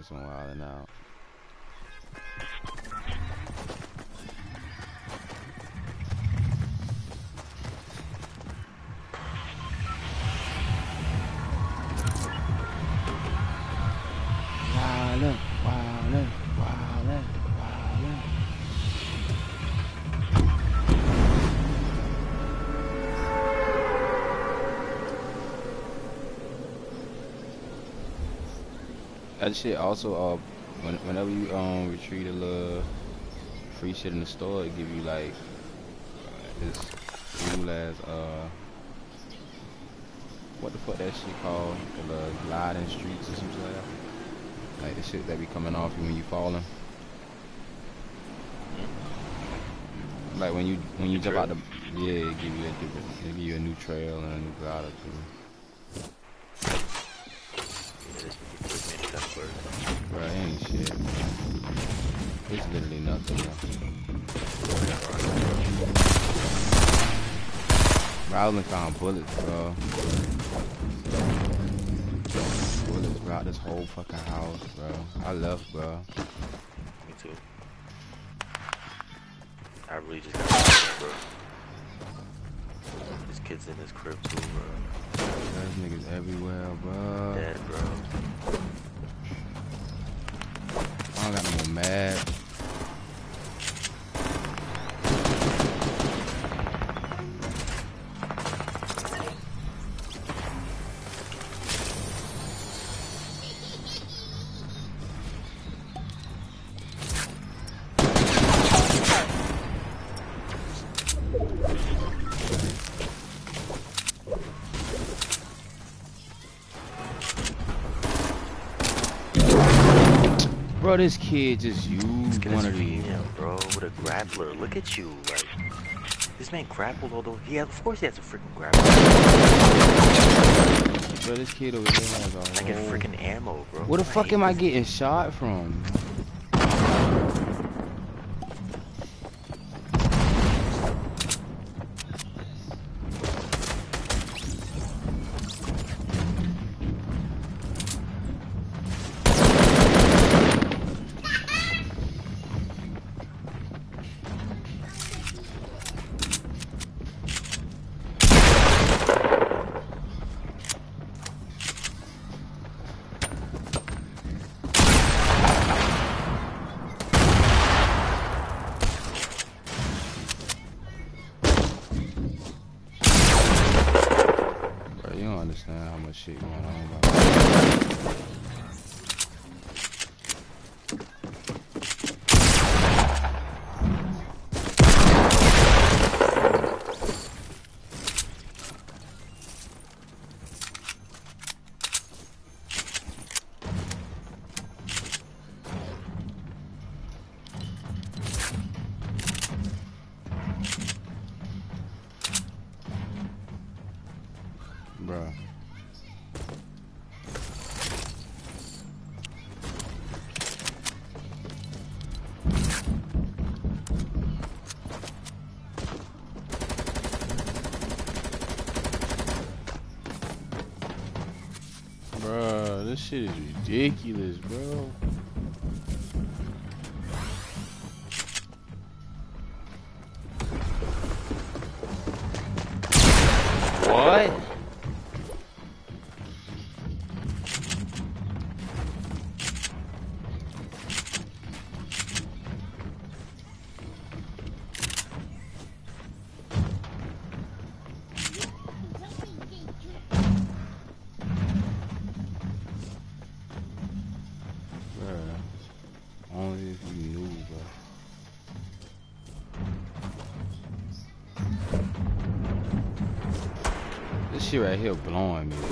Chris Paul. Special guest on Wild 'N Out. That shit also, uh, when, whenever you um retrieve a little free shit in the store, it give you like this cool ass uh, what the fuck that shit called? The little gliding streets or something like that. Like the shit that be coming off you when you falling. Like when you when you jump out the yeah, it give you a different, it give you a new trail and a new glider too. Yeah, this this made it kind of work. Bro, it ain't shit. It's literally nothing. Bro, I only found bullets, bro. Bullets throughout this whole fucking house, bro. I left, bro. Me too. I really just got scared, bro. This kid's in his crib too, bro. There's niggas everywhere, bro. Dead, bro. I don't got no mad. This kid just used one of these. bro, with a grappler. Look at you, like. This man grappled, although he has, of course he has a freaking grappler. Bro, this kid over here has a I get freaking ammo, bro. Where the fuck am I getting shot from? Shit is ridiculous, bro. Shit right here blowing me.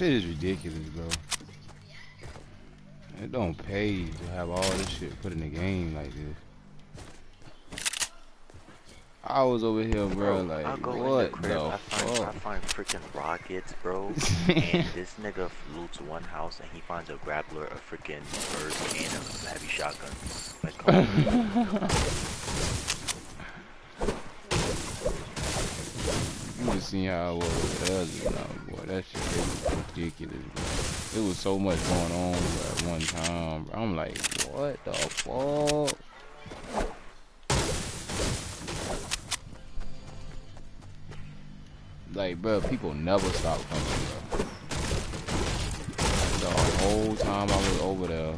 Shit is ridiculous, bro. It don't pay to have all this shit put in the game like this. I was over here, bro, like, I'll go what in the crib, the I find, I fuck? find freaking rockets, bro. and this nigga loots one house and he finds a grappler, a freaking burst, and a heavy shotgun. Like, come on. You just seen how it was with the others now, ridiculous, bro. It was so much going on at one time, bro. I'm like, what the fuck? Like, bro, people never stop coming, bro. The whole time I was over there.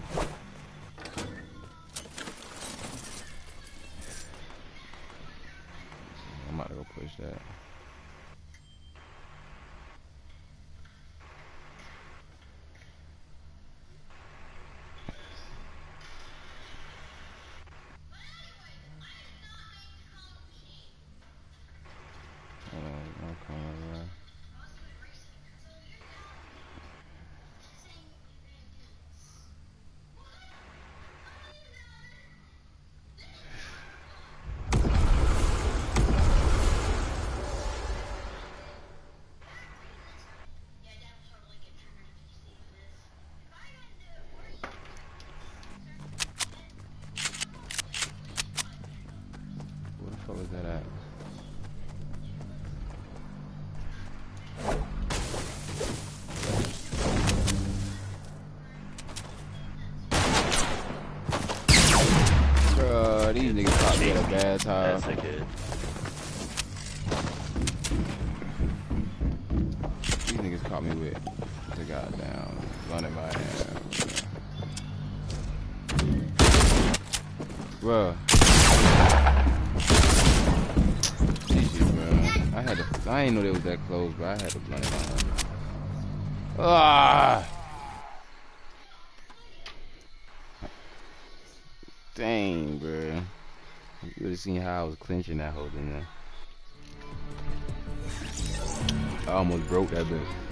Me at a bad time. That's a good. These niggas caught me with the goddamn gun in my hand. Bruh. GG, bruh. I had to, I ain't know they was that close, but I had to seen how I was clinching that whole thing there. Uh, I almost broke that bitch.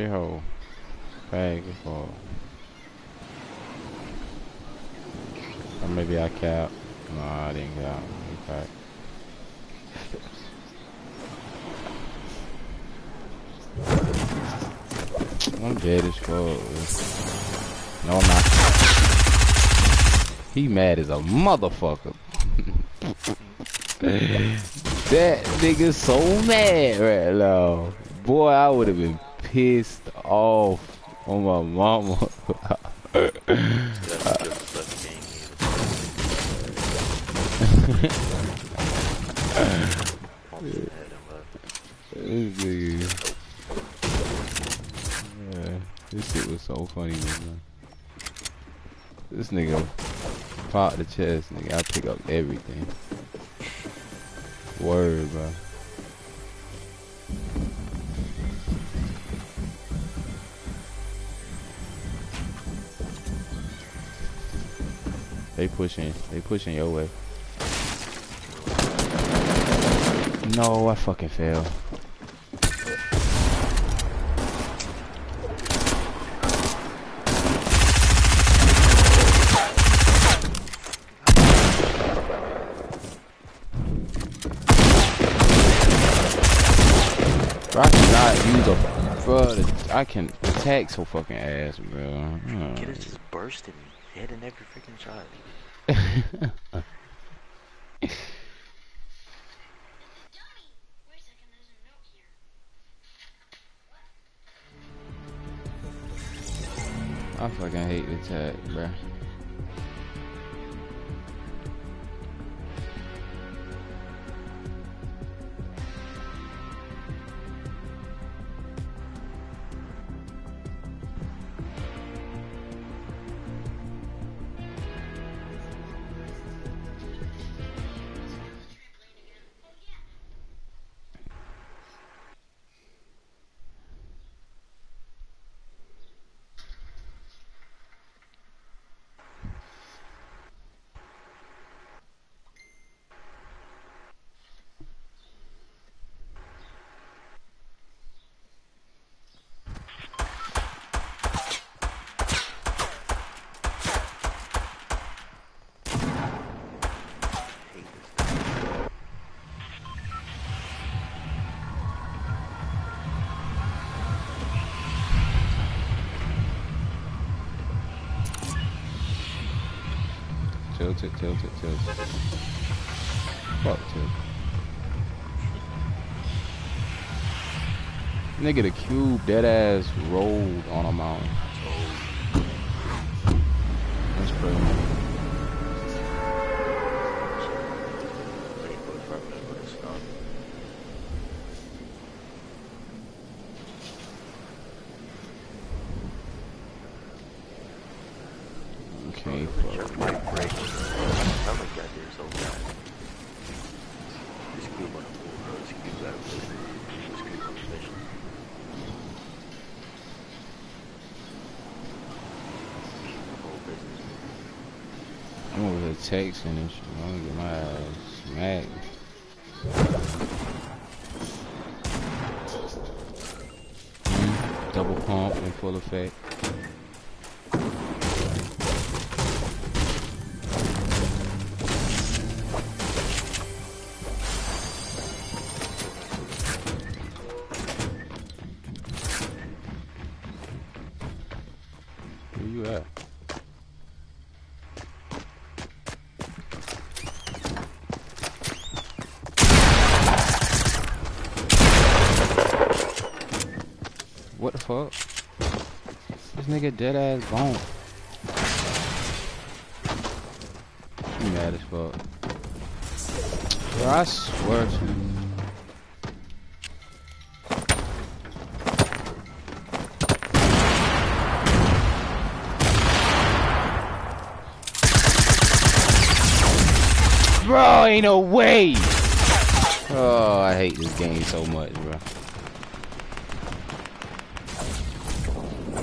Ready, ho. Bag. Or maybe I cap. No, I didn't cap. Okay. I'm dead as fuck. No, I'm not. He mad as a motherfucker. that nigga so mad right now. Boy, I would have been pissed off on my mama. this. Yeah, this shit was so funny, man. This nigga pop the chest, nigga. I pick up everything. Word, bro. They pushing. They pushing your way. No, I fucking failed. Bro, I cannot use a bro. I can attack so fucking ass, bro. Kid is just bursting. Hitting every freaking shot. I fucking hate the attack, bro. Tilt it, tilt it, tilt it. Fuck tilt. Nigga, the cube dead ass rolled on a mountain. That's crazy. Wait for it for a minute, but it's not. Okay, Your fuck. mic break. How much got there so bad? This cube on the pool, bro. This cube got a This cube on the mission. The whole business. I'm and shit. I'm gonna get my ass smacked. Mm, Double pump in full effect. What the fuck? This nigga dead ass bone. You mad as fuck. Bro, I swear to you. Bro, ain't no way! Oh, I hate this game so much, bro.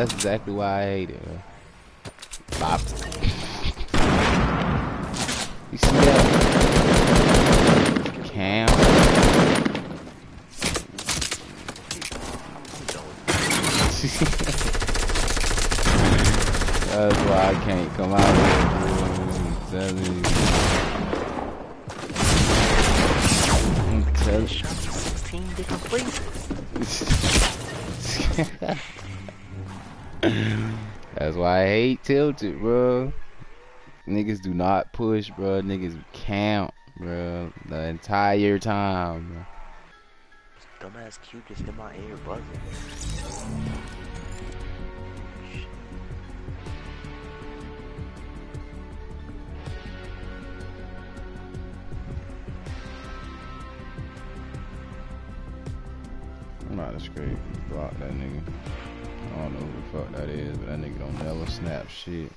that's exactly why I hate it. Bro. Tilted, bro. Niggas do not push, bro. Niggas count, bro, the entire time. Bro. Dumbass cube just in my ear buzzing. About to scrape block that nigga. I don't know who the fuck that is, but that nigga don't never snap shit.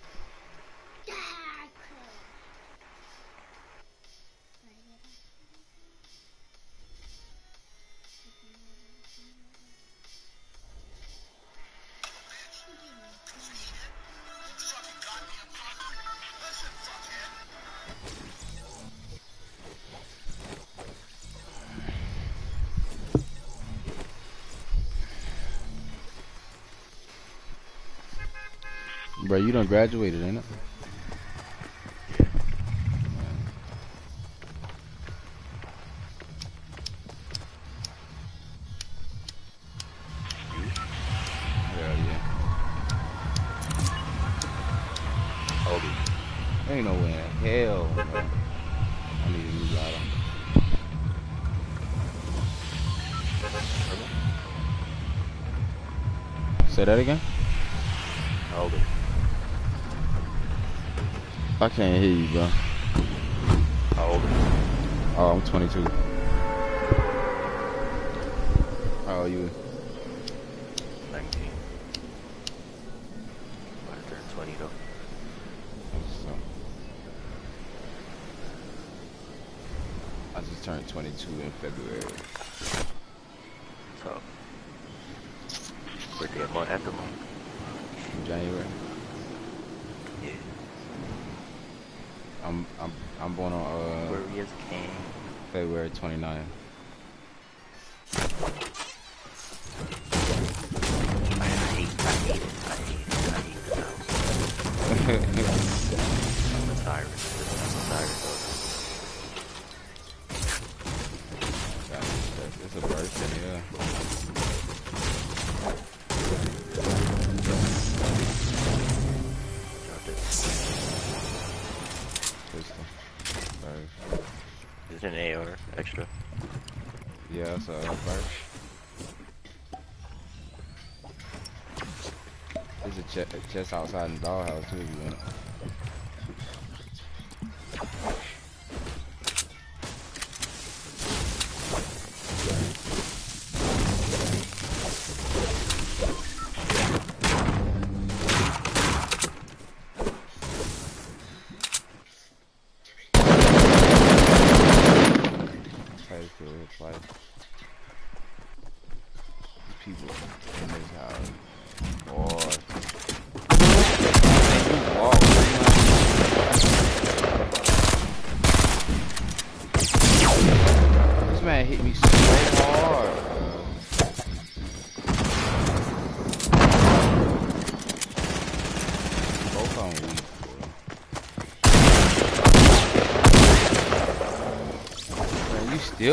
Done graduated, ain't it? Hell yeah. How old? Ain't no way in hell, bro. I need a new lotto. Say that again? I can't hear you, bro. How old? Oh, I'm 22. How old you? 19. About to turn 20 though. So, I just turned 22 in February. So, birthday a month after month. January. Yeah. I'm I'm I'm born on uh Worry as king. February 29th. I hate, I hate. I hate. I hate a chest, a chest outside in the doghouse too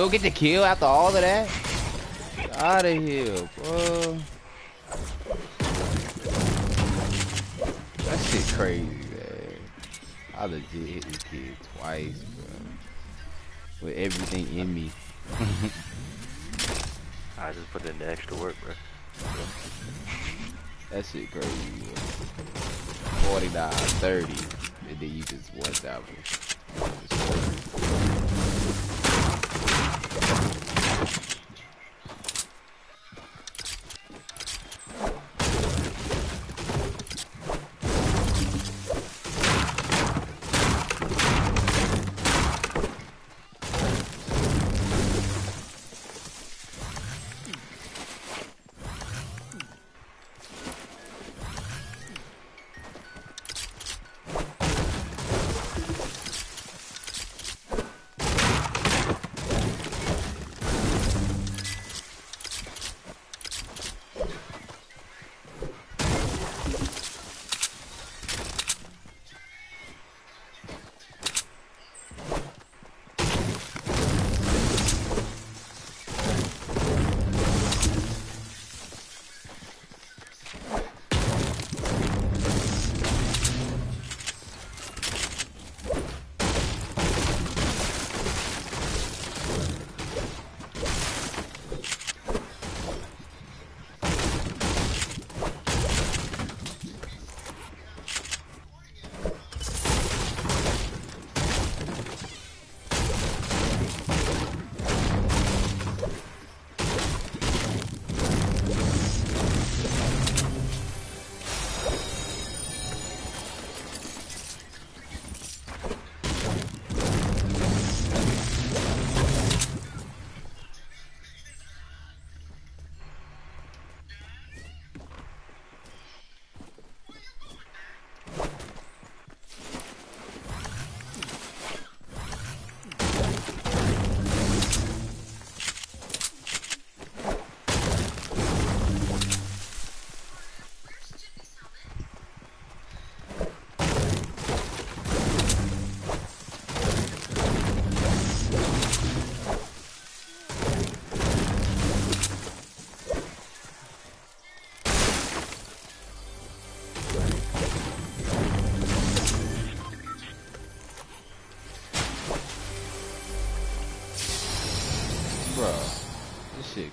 kill, get the kill after all of that. Out of here, bro. That shit crazy, man. I legit hit this kid twice, bro. With everything in me. I just put in the extra work, bro. That shit crazy, bro. 49, 30, and then you just 1,000.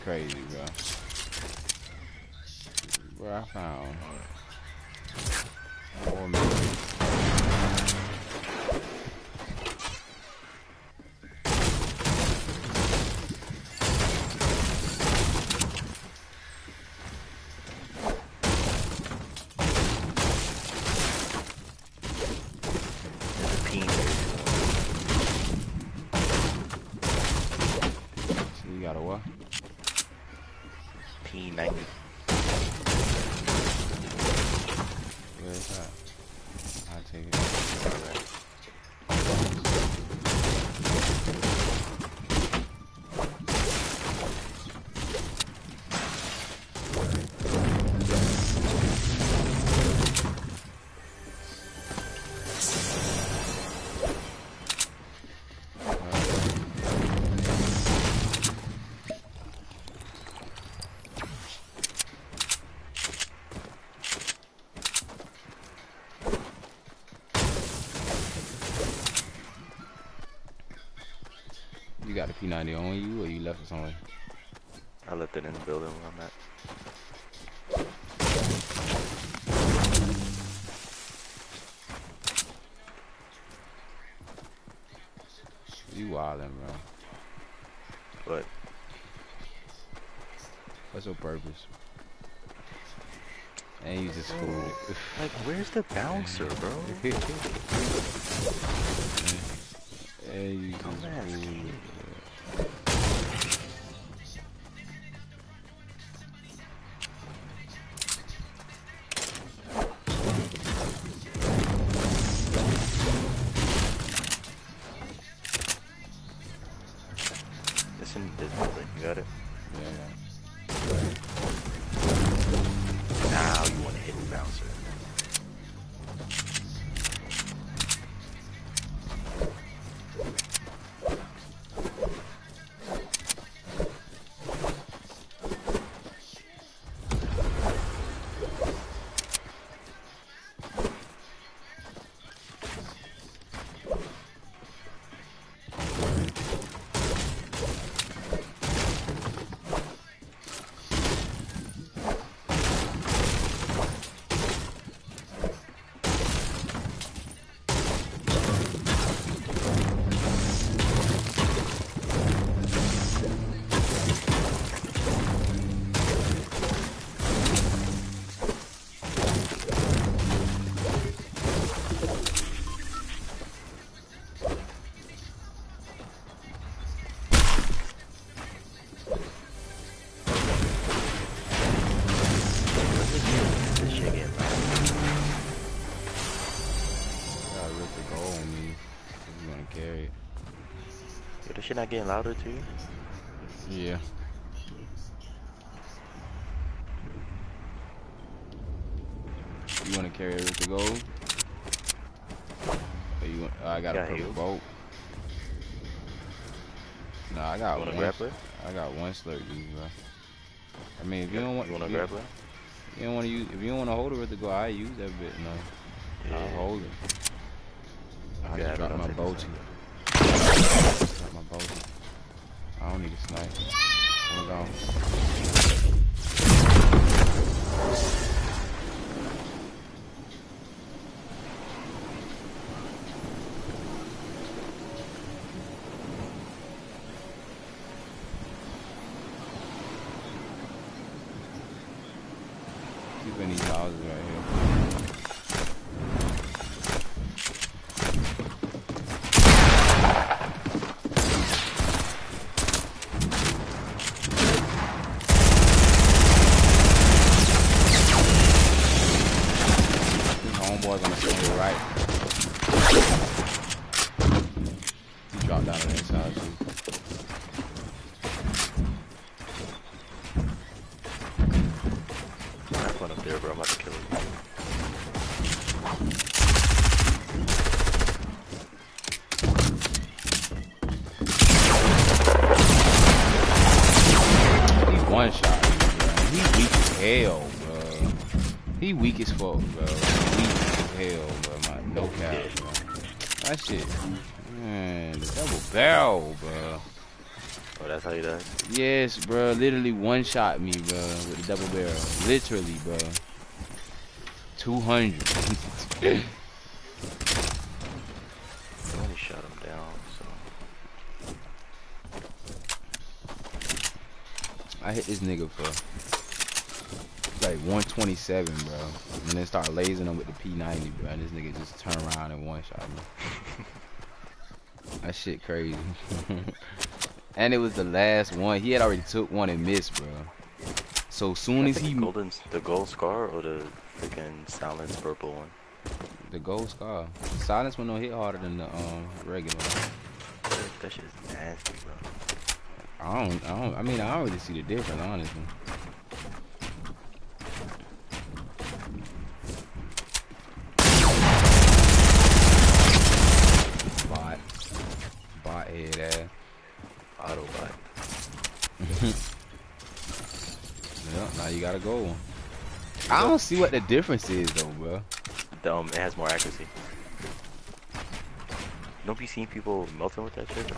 Crazy, You a P90 on you or you left it somewhere? I left it in the building where I'm at. You wildin', bro. What? What's your purpose? And you just fool. like, where's the bouncer, bro? and you just fool. You carry it. Yo, this shit not getting louder to you? Yeah. You wanna carry it with the gold? Or you want, I got a purple boat. Nah, I got one. grab? I got one slurp juice, bro. I mean, if you don't want, You wanna it? You don't want to use. If you don't want to hold it with the go, I use that bit. No, I'll Yeah. hold it. I Yeah, just drop but my I'll take bow this to one. Drop my bow to I don't need a snipe. I'm gone. Keep in these houses right here. These homeboys on the same right. He dropped down on the inside too. Have fun up there, bro. I'm about to kill him. He's one shot, bro. He weak as hell, bro. He weak as fuck, bro. Weak as hell, bro. My, no cap, bro. That shit, man, double barrel, bro. Oh, that's how he does. Yes, bro. Literally one shot me, bro, with the double barrel. Literally, bro. Two hundred. I only shut him down, so. I hit this nigga for like 127, bro. And then start lasing him with the P90, bro. And this nigga just turn around and one shot me. that shit crazy. and it was the last one. He had already took one and missed, bro. So soon I as think he the golden, the gold scar or the freaking silence purple one. the gold scar, the silence one don't hit harder than the um regular. one. That, that shit is nasty, bro. I don't, I don't, I mean, I don't really see the difference, honestly. Bot. Bot head ass. Autobot. Yeah, now you gotta go. I don't see what the difference is though, bro. Um, it has more accuracy. Don't be seeing people melting with that shit, though.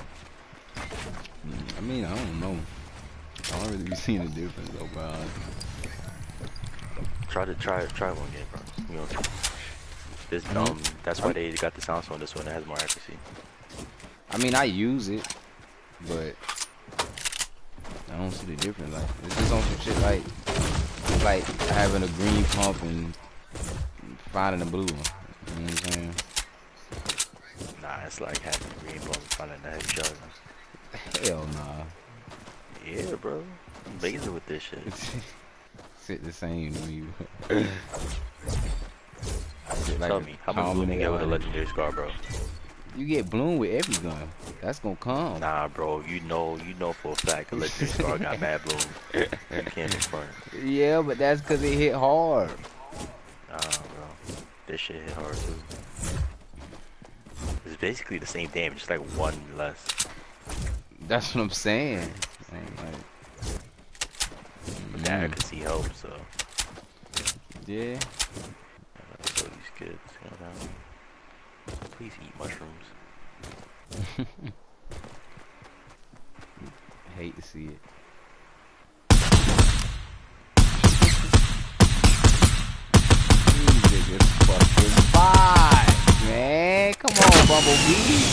I mean, I don't know. I don't really be seeing the difference though, bro. Try to try try one game, bro. You know, this um, that's why they got the sound on this one. It has more accuracy. I mean, I use it, but I don't see the difference. Like, it's just on some shit like, like having a green pump and finding a blue one. You know what I'm saying? Nah, it's like having a green pump front of that shotgun. Hell nah. Yeah, bro. I'm amazing with this shit. Shit the same to me. Like Tell me, how much bloom you get with a legendary scar, bro? You get bloom with every gun. That's gonna come. Nah, bro. You know, you know for a fact legendary scar got bad bloom. You can't be. Yeah, but that's cause it hit hard. Nah, bro. This shit hit hard too. It's basically the same damage, just like one less. That's what I'm saying. Man, like, But the mm, accuracy helps, so. yeah. So these kids, you know, please eat mushrooms. Hate to see it. These niggas fucking vibe, man. Come on, Bumblebee.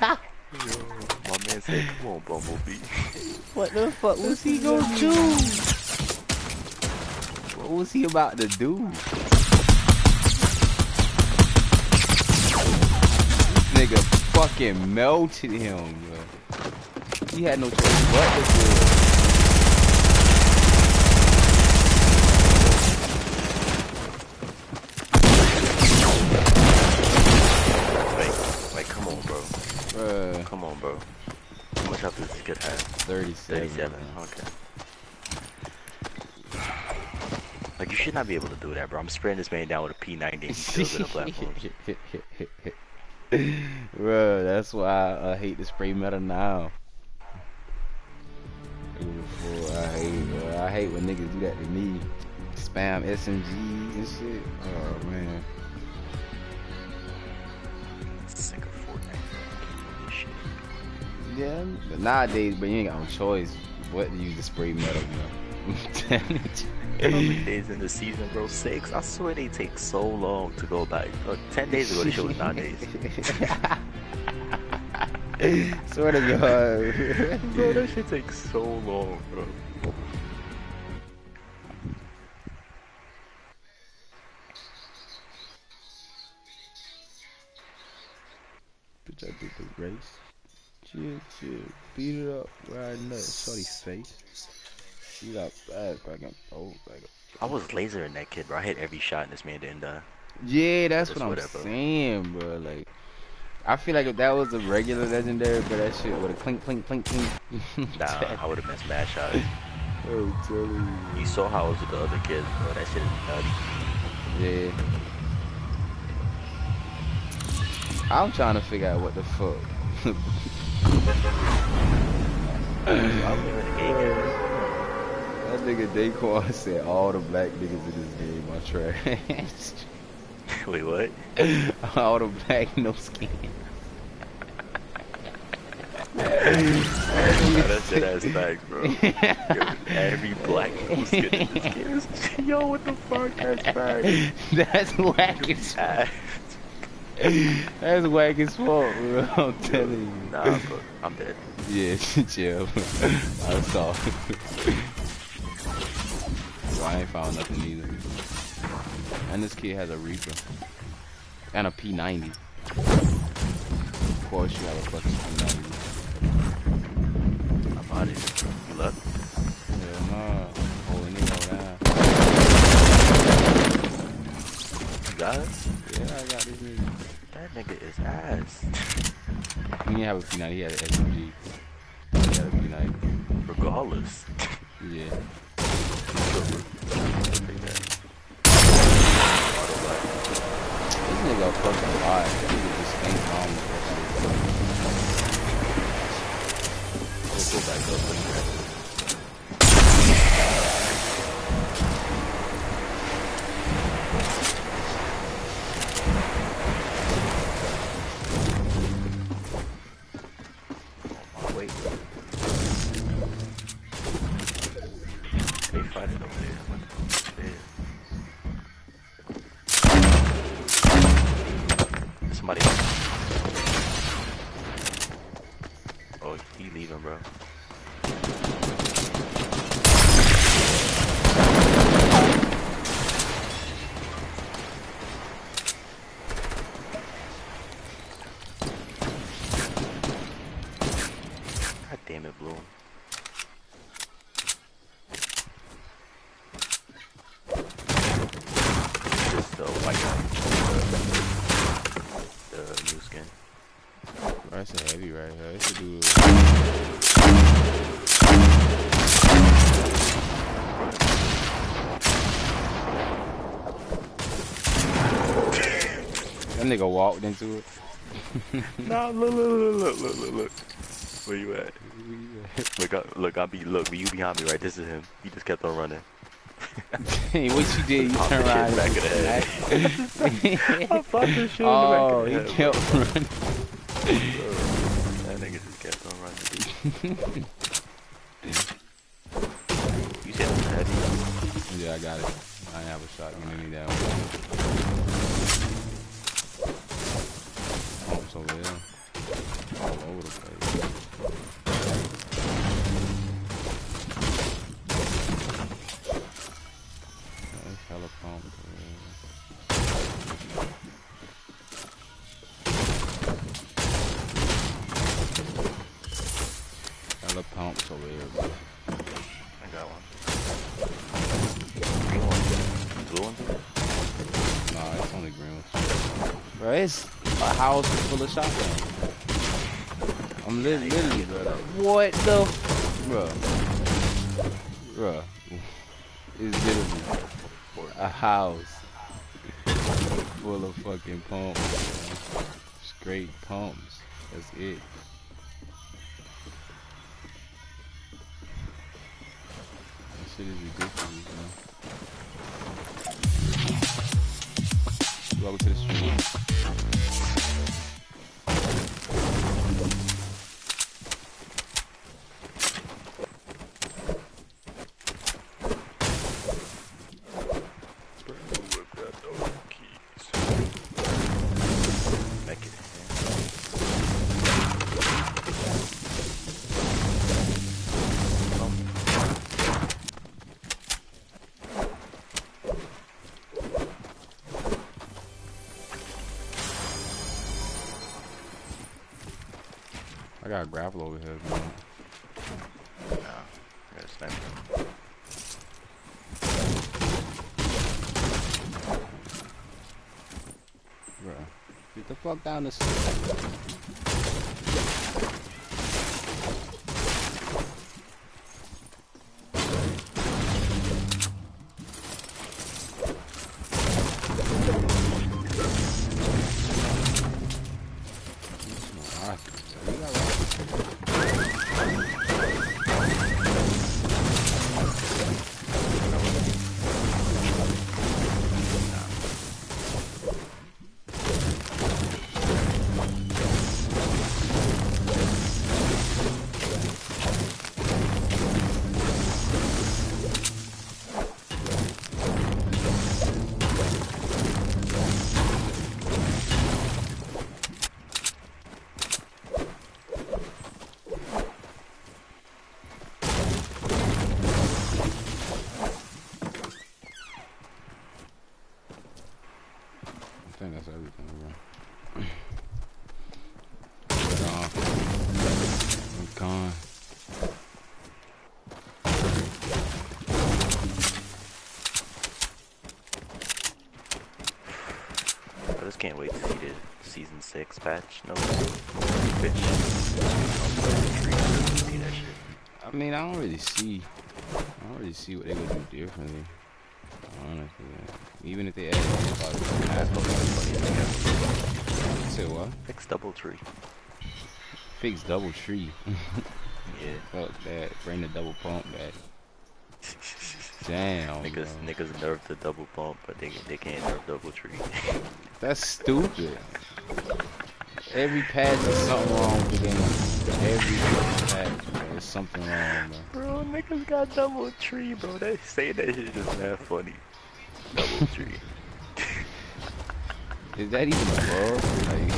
My man said, come on, Bumblebee. What the fuck was he gonna do? What was he about to do? This nigga fucking melted him, bro. He had no choice but to do it. Like, like, come on, bro. come on, bro. Much this kid have? 37. 37. Okay. Like, you should not be able to do that, bro. I'm spraying this man down with a P90 and he kills it on platforms. Bruh, that's why I hate the spray meta now. Before I hate, bruh. I hate when niggas do that to me. Spam SMG and shit. Oh man. Yeah, but nowadays, but you ain't got no choice but to use the spray meta, bro. How days in the season, bro? Six. I swear they take so long to go back. Uh, Ten days ago, the show was nine days. sort of God. bro, that shit takes so long, bro. Bitch, I did the race. Chill, chill. Beat it up. Riding nuts. Shorty's face. She got bad fucking oh like I was lasering that kid, bro. I hit every shot and this man didn't die. Yeah, that's what I'm whatever. saying, bro. Like I feel like if that was a regular legendary, but that shit would have clink clink clink clink. Nah, I would have missed mad shots. I'm telling You saw how it was with the other kids, bro. That shit is nutty. Yeah. I'm trying to figure out what the fuck. I was in the game, bro. That nigga Daquan said all the black niggas in this game are trash. Wait, what? Auto black no skin. Nah, that's shit ass facts, bro. Yo, every black no skin in this game is. Yo, what the fuck? That's facts. That's whack as Ah, That's whack as fuck, bro. I'm telling you. Nah, bro. I'm dead. Yeah, chill. I saw. Bro, I ain't found nothing either. And this kid has a Reaper. And a P90. Of course you have a fucking P90. I'm out of here. You left? Hell no. Holding it all down. You got it? Yeah, I got this nigga. That nigga is ass. He didn't have a P90, he had an SMG. He had a P90. Regardless. Yeah. Take that. Auto black. This nigga a fucking lie. This nigga just ain't wrong with that Let's go back up. Look at that. On my way. They fighting over there. What the fuck is this? Somebody. Oh, he leaving, bro. God damn it, Bloom. This the white guy. The, the new skin. Bro, that's a heavy right here. This dude. That nigga walked into it. Nah, look, look, look, look, look, look, look. Where you at? Look, I, look, I be, look, you behind me, right? This is him. He just kept on running. hey, what you did? You Pop turned the shit around. Oh, back of the head. I popped this shit oh, in the back of the head. kept running. bro. That nigga just kept on running. House full of shotguns. I'm li- literally, bro. like, What the? Bro. Bro. It's literally a house full of fucking pumps. Straight pumps. That's it. Got a grapple over here, man. Nah, I got a sniper. Bro. Get the fuck down the patch. No, bitch. See that shit. I mean, I don't really see. I don't really see what they would do differently. Honestly, even if they add Say what? Fix double tree. Fix double tree. Yeah. Fuck that. Bring the double pump back. Damn. Niggas, bro. niggas nerf the double pump, but they they can't nerf double tree. That's stupid. Every patch is something wrong with the game. Every patch, bro, there's something wrong, bro. bro, niggas got double tree, bro. They say that shit is not funny. Double tree. Is that even a bug? Like,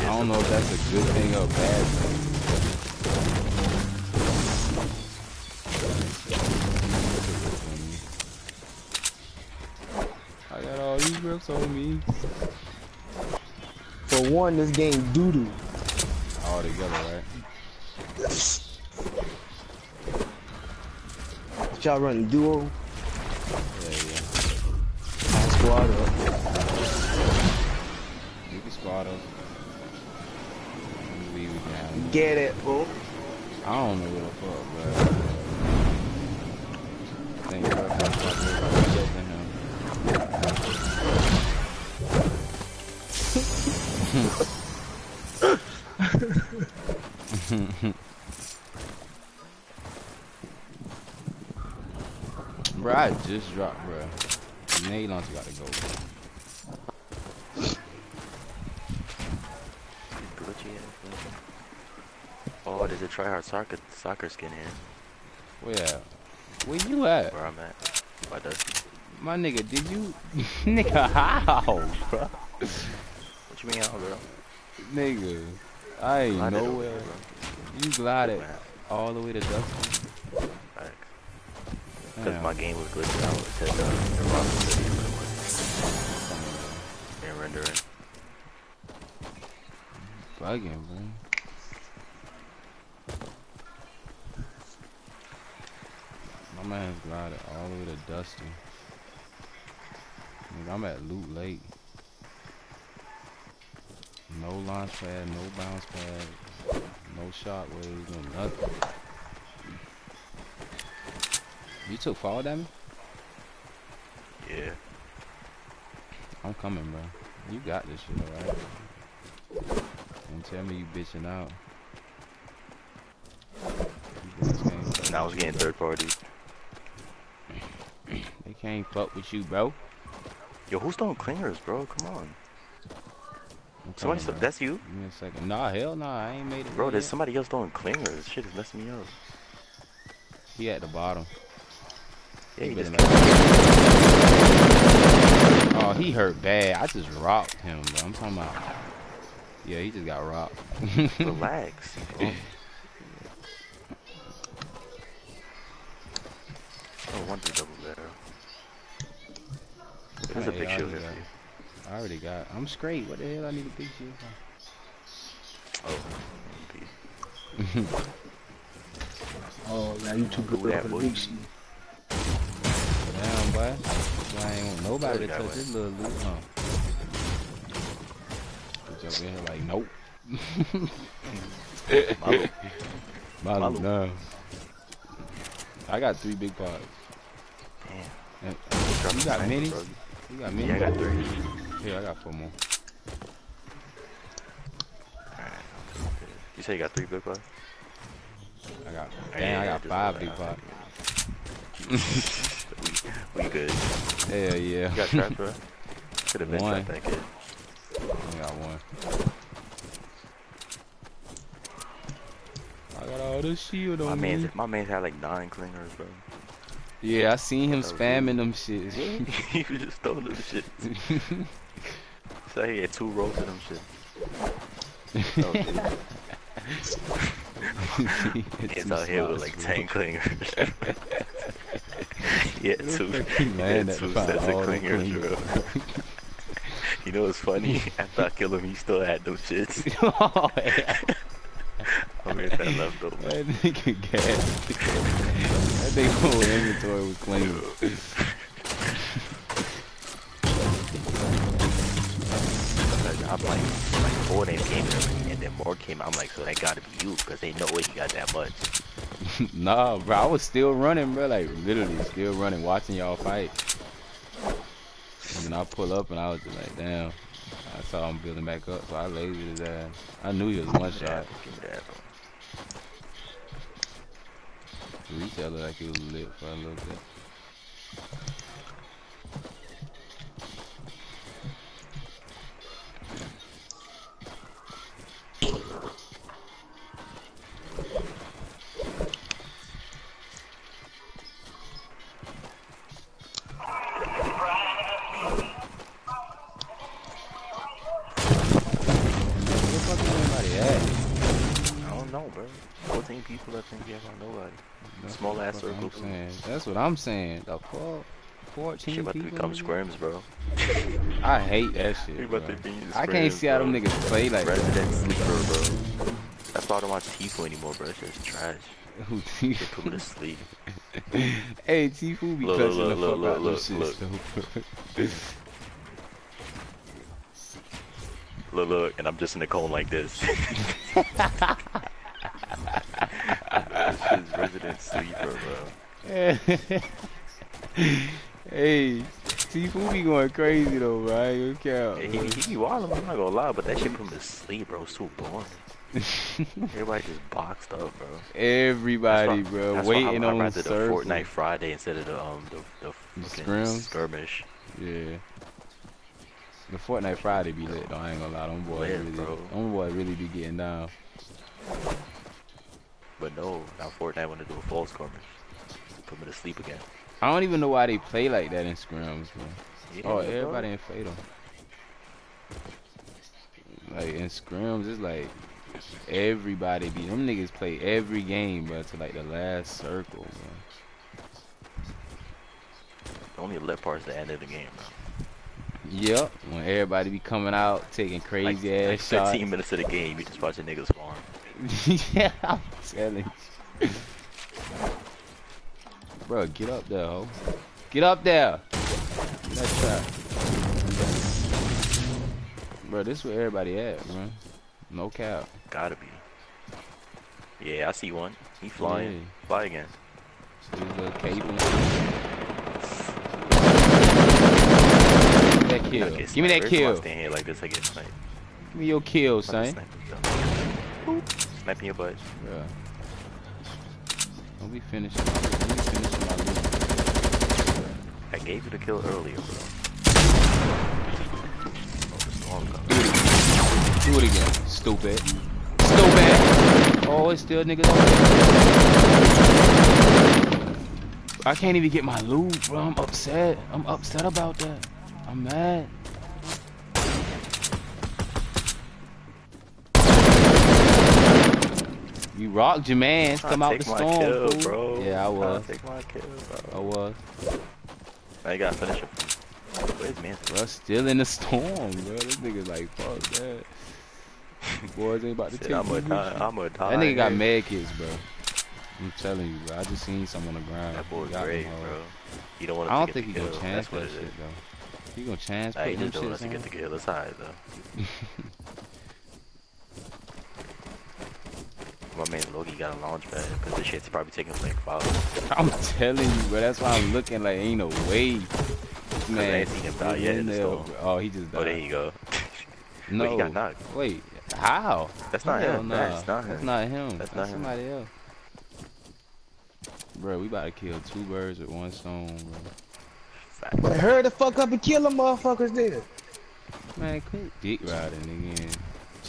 I don't know if that's a good thing or bad thing. I got all these grips on me. For one, this game doo doo. All together, right? Y'all running duo, Yeah, yeah. high squad up. You can squad us. I we can have. Get it, bro. I don't know what the fuck, bro. I think I fuck with him, Bro, I just dropped, bro. Nade launcher got to go. Oh, there's a tryhard soccer soccer skin here. Where? Where you at? Where I'm at. By Dusty. My nigga, did you... nigga, how, bro? What you mean, bro? Nigga, I ain't Glided nowhere. bro. You glided all the way to Dustin. Because my game was glitching out. It said uh, the roster it. And rendering. Bugging, bro. My man's glided all the way to Dusty. Nigga, I'm at Loot Lake. No launch pad, no bounce pad, no shockwaves, no nothing. You took fall damage? Yeah. I'm coming, bro. You got this shit, alright? And tell me you bitching out. You boys can't fuck And I was getting third party. They can't fuck with you, bro. Yo, who's throwing clingers, bro? Come on. Somebody, that's you? Give me a second. Nah, hell nah, I ain't made it. Bro, there there's yet. somebody else throwing clingers. Shit is messing me up. He at the bottom. Yeah, he been just Oh, he hurt bad. I just rocked him, bro. I'm talking about. Yeah, he just got rocked. relax. bro. Oh, one through double barrel. There's a big shield already got- I already got. I'm straight. What the hell I need a big? Oh. Oh, now you too good for the boy. big. Damn, boy. I ain't want nobody to touch this little loot, huh? Bitch over here like, nope. Malo. My Malo. loot, no. I got three big pots. Damn. You got many? You got me? Yeah, I got three. Here, I got four more. Alright. You say you got three big bucks? I got, Yeah, damn, I got five big that. we, we good. Hell yeah. You got trapped, bro? Could have been One. that kid. I got one. I got all this shield My on man's, me. my man's had like nine clingers, bro. Yeah, I seen him spamming them shits. he was just throwing them shit. So he had two rolls of them shit. Oh, out here with like 10 clingers. yeah, two, he had two sets of clingers, bro. you know what's funny? After I killed him, he still had them shits. oh, yeah. I'm here that leftover. That nigga gas. that nigga whole inventory was clean. I'm like, like four names came in, and then more came. I'm like, so that gotta be you, because they know he got that much. nah, bro, I was still running, bro. Like literally still running, watching y'all fight. And then I pull up and I was just like, damn. I saw him building back up, so I lasered his ass. I knew he was one shot. give me that. The retail looked like he was lit for a little bit. Don't know, bro. 14 people, I think, yeah, I don't nobody. That's Small ass circle. That's what I'm saying. The fuck? 14 Shit about to become scrims, bro. I hate that shit. About bro. to I can't scrims, see how them bro. niggas play like that. Resident sleeper, bro. That's why I don't watch Tfue anymore, bro. It's just trash. Who They put me to sleep. hey, Tfue be Look, clutching look, the look, fuck look, out look, of shit. look. though. Look, look, and I'm just in the cone like this. This is resident sleeper, bro. hey, Tfue be going crazy though, bro. I ain't gonna He, he be wildin', I'm not gonna lie, but that shit put him to sleep, bro. It's too boring. Everybody just boxed up, bro. Everybody, why- bro, why waiting I on the circle. Fortnite Friday instead of the um the the, fucking scrims? skirmish. Yeah. The Fortnite Friday be lit though, I ain't gonna lie. Them Lit, really, bro. them boys really be getting down. But no, now Fortnite want to do a false skirmish. Put me to sleep again. I don't even know why they play like that in scrims, bro. Yeah, Oh, bro. everybody in Fatal. Like in scrims, it's like everybody be them niggas play every game, bro, to like the last circle, bro. The only lit part is the end of the game, bro. Yep, when everybody be coming out taking Like, crazy like ass 15 shots. minutes of the game, you just watching niggas farm. yeah, I'm telling you. Bro, get up there, ho. Get up there. That trap. Bro, this is where everybody at, bro. No cap. Gotta be. Yeah, I see one. He flying. Yeah. Fly again. His little cape. Give me that kill. Give me that sniped. Every time I kill. stand here like this, I get sniped. Give me your kill, son. Sniping your butt. Bruh. Don't be finishing my, don't be finishing my loot. I gave you the kill earlier, bro. Oh, the storm coming. Do it again. Stupid. Stupid. Oh, it's still niggas. I can't even get my loot, bro. I'm upset. I'm upset about that. I'm mad. You rocked your man. Come out the storm, kill, fool. bro. Yeah, I was. Take my kill, I bro. was. Now you gotta finish it. Where's man? Bro, still in the storm, bro. This nigga like, fuck that. Boys ain't about to take I'm me a die. I'm a die. That nigga got mad kids, bro. I'm telling you, bro. I just seen some on the ground. That boy's great, bro. You don't wanna. I don't think he gonna kill. chance that shit though. He gonna chance Nah, he just don't want to get the kill. That's alright though. My man Loki got a launch pad because this shit's probably taking like five. I'm telling you, bro. That's why I'm looking like ain't no way. Man, ain't seen him die yet in in the there, storm. Oh, he just died. Oh, there you go. no, Wait, he got knocked. Wait, how? That's not Hell him. nah. That's not him. That's not him. That's That's, not him. somebody else. Bro, we about to kill two birds with one stone, bro. Fact. But hurry the fuck up and kill them motherfuckers there. Man, quit dick riding again.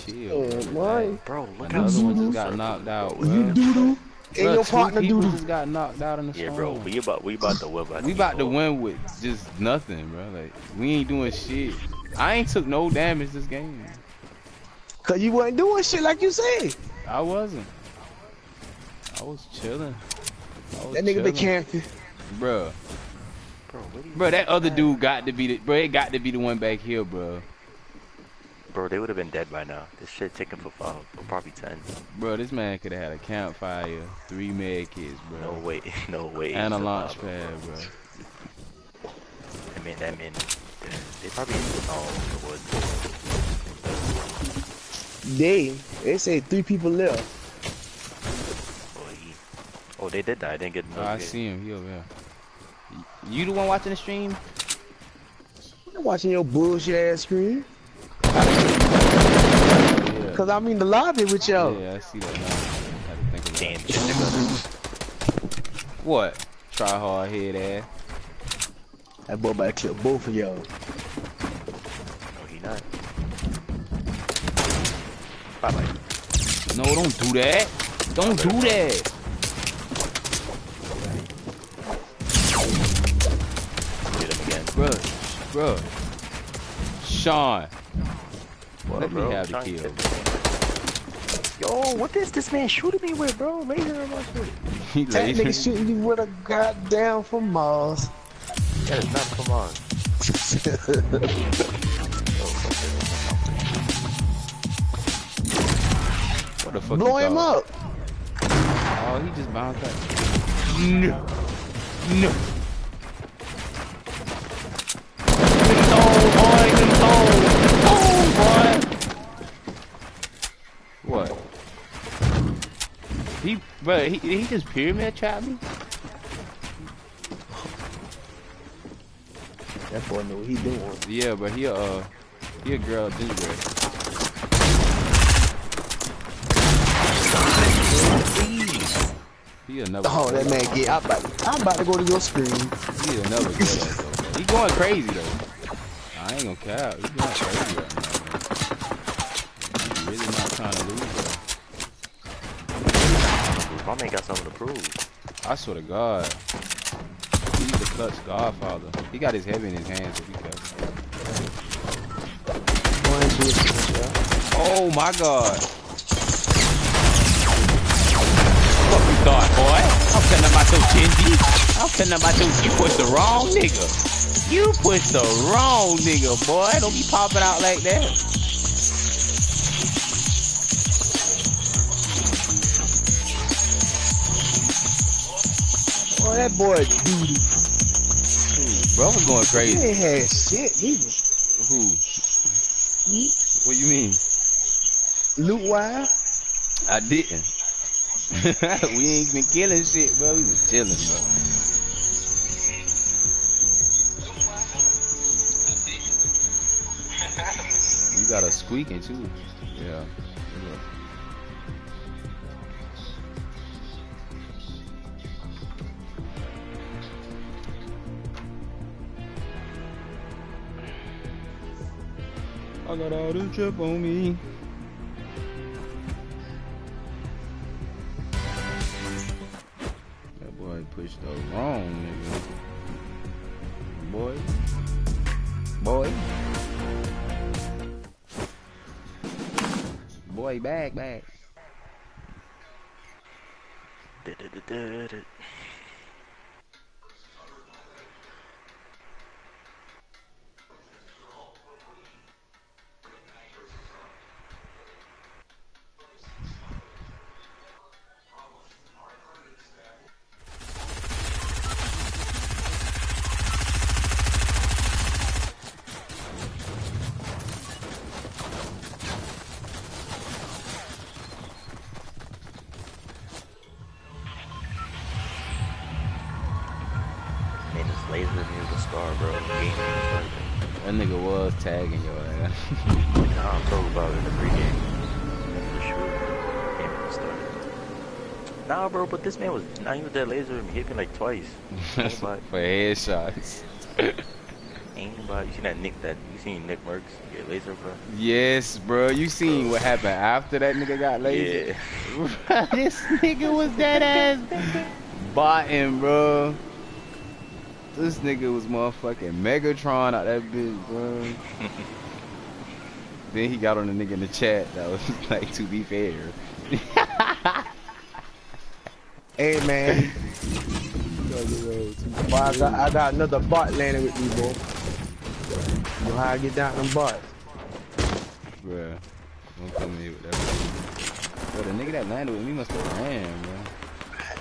Chill. Yeah, bro. boy. Bro, look Another how one just got knocked out, bro. bro. You doo doo. And Bro, your partner people doo just got knocked out in the Yeah, storm. bro, we about we about to win by We about to win with just nothing, bro. Like we ain't doing shit. I ain't took no damage this game. Cause you wasn't doing shit like you said. I wasn't. I was chilling. I was That nigga been camping. Bro, Bro, what you bro, that other dude got to be the bro. It got to be the one back here, bro. Bro, they would have been dead by now. This shit taken for uh, five, or probably ten. Bro, this man could have had a campfire, three med kits, bro. No way, no way. And a survival. launch pad, bro. I mean, that mean, they probably oh the woods. They, they say three people left. Boy. Oh, they did die. I didn't get. Oh, I see him. He over there. You the one watching the stream? I'm watching your bullshit ass screen. Yeah. Cause I'm in the lobby with y'all. Yeah, I see that now. I had to think about Damn, it. this nigga. What? Try hard head ass. That boy about to kill both of y'all. No, he not. Bye bye. No, don't do that. Don't do that. Get him again. Bruh. Bruh. Sean. What, Let me bro? have the to kill. get this man. Yo, what is this man shooting me with, bro? Laser on my shit. That nigga shooting you with a goddamn from Mars. That is not come on. What the fuck? Blow him thought? up. Oh, he just bounced out. No. No. Oh, boy. boy. What? He, bro, he, he just pyramid trapped me? That boy know what he doing. Yeah, but he, uh, he a girl gingerbread. He another. Oh, that man get. I'm about, I'm about to go to your screen. He another good ass though. He going crazy though. I ain't gonna cap. He going crazy My man got something to prove. I swear to God. He's the clutch godfather. He got his heavy in his hands, doing shit, y'all. Oh my God. What you thought, boy? I'm telling about your Genji. I'm telling about your, you pushed the wrong nigga. You pushed the wrong nigga, boy. Don't be popping out like that. That boy duty. Bro, I'm going He crazy. ain't had shit either. Who? What you mean? Loot wise. I didn't. we ain't been killing shit, bro. We was chilling, bro. You got a squeaking too. Yeah. I got all the drip on me. That boy pushed the wrong nigga. Boy. Boy. Boy, back, back. Tagging your ass. Nah, I'm talking about in the pregame. For sure. Game started. Nah, bro, but this man was not even that laser and hit me like twice. About, For headshots. ain't you seen that Nick, that, you seen Nick Mercs get laser, bro? yes, bro. You seen what happened after that nigga got lazy? Yeah. this nigga was dead ass botting, bro. This nigga was motherfucking Megatron out that bitch, bro. Then he got on the nigga in the chat that was like, to be fair. Hey man, boy, I got I got another bot landing with me, boy. You know how I get down them bots? Bruh. Don't come here with that. Bro, the nigga that landed with me must have ran, bro.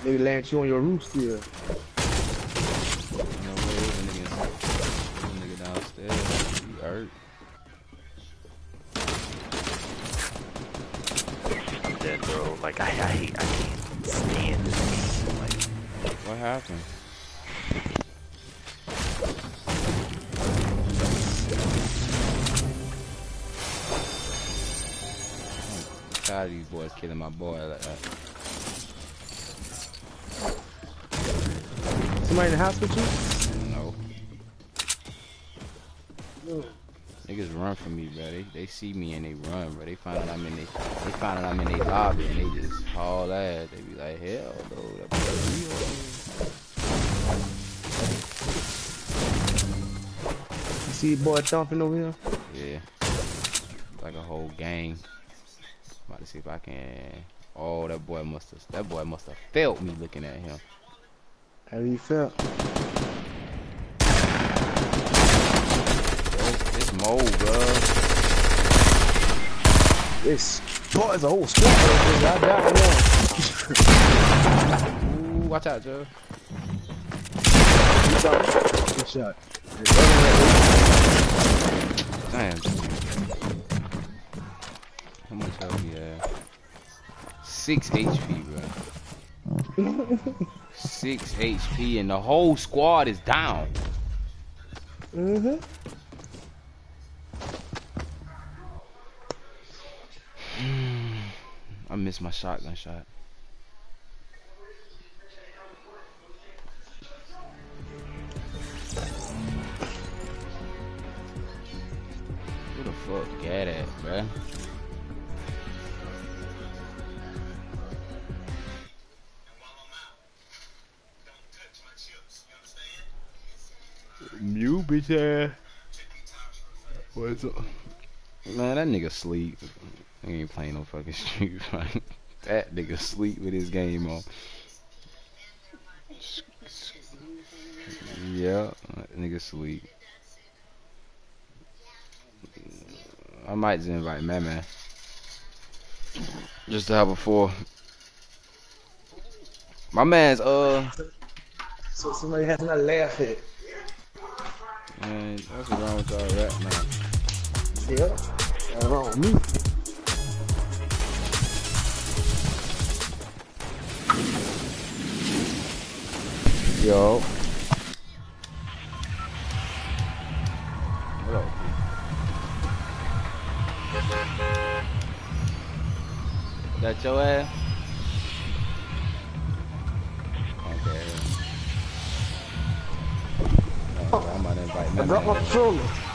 Maybe land you on your roof still. No way, a nigga, a nigga downstairs. He hurt. Like, I, I, hate, I can't stand this game. Like, What happened? I'm tired of these boys killing my boy like that. Somebody in the house with you? No. you? Niggas run from me, bro. They, they see me and they run, bro. They find out I'm in they they find out I'm in their lobby and they just haul ass. They be like, hell no, that boy real. You see the boy thumping over here? Yeah. Like a whole gang. About to see if I can. Oh, that boy must have. That boy must have felt me looking at him. How do you felt? It's, it's bro. This boy is a whole squad. I got one. Ooh, watch out, Joe. Good shot. Damn. How much health he have? Six HP, bro. Six HP, and the whole squad is down. Mm-hmm. Mm. I missed my shotgun shot. Who the fuck get it, bruh? You bitch ass. What's up? Man, that nigga sleep. He ain't playing no fucking street fight. that nigga sleep with his game on. Yeah, nigga sleep. I might just invite man. Just to have a four. My man's uh So somebody has not laugh at. man, that's wrong with y'all rap man? Yeah. That's wrong with me. Yo. What up? That your ass? Okay. Oh, I'm about to invite I my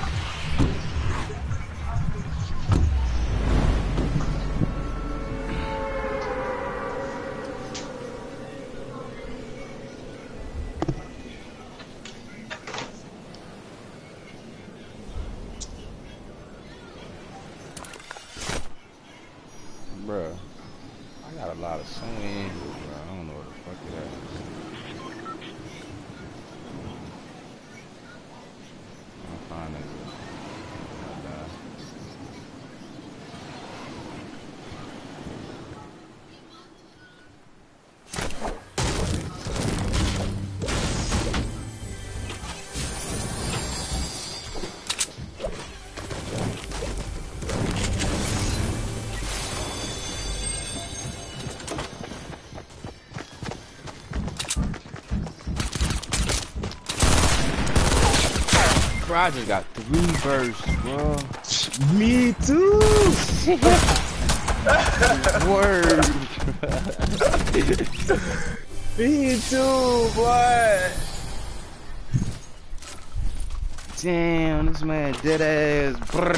I just got three bursts, bro. Me too. Word. Me too, boy. Damn, this man dead ass. Brr.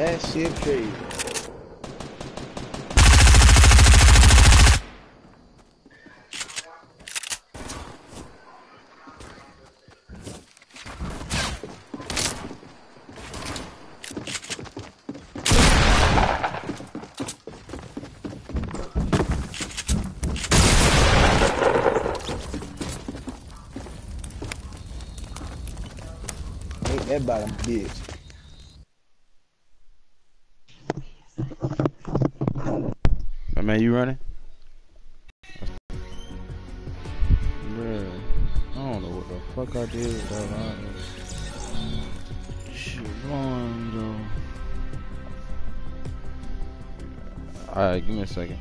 That shit crazy. That bottom bitch. My man, you running? Bruh, I don't know what the fuck I did with that line. Shit, wrong though. Alright, give me a second.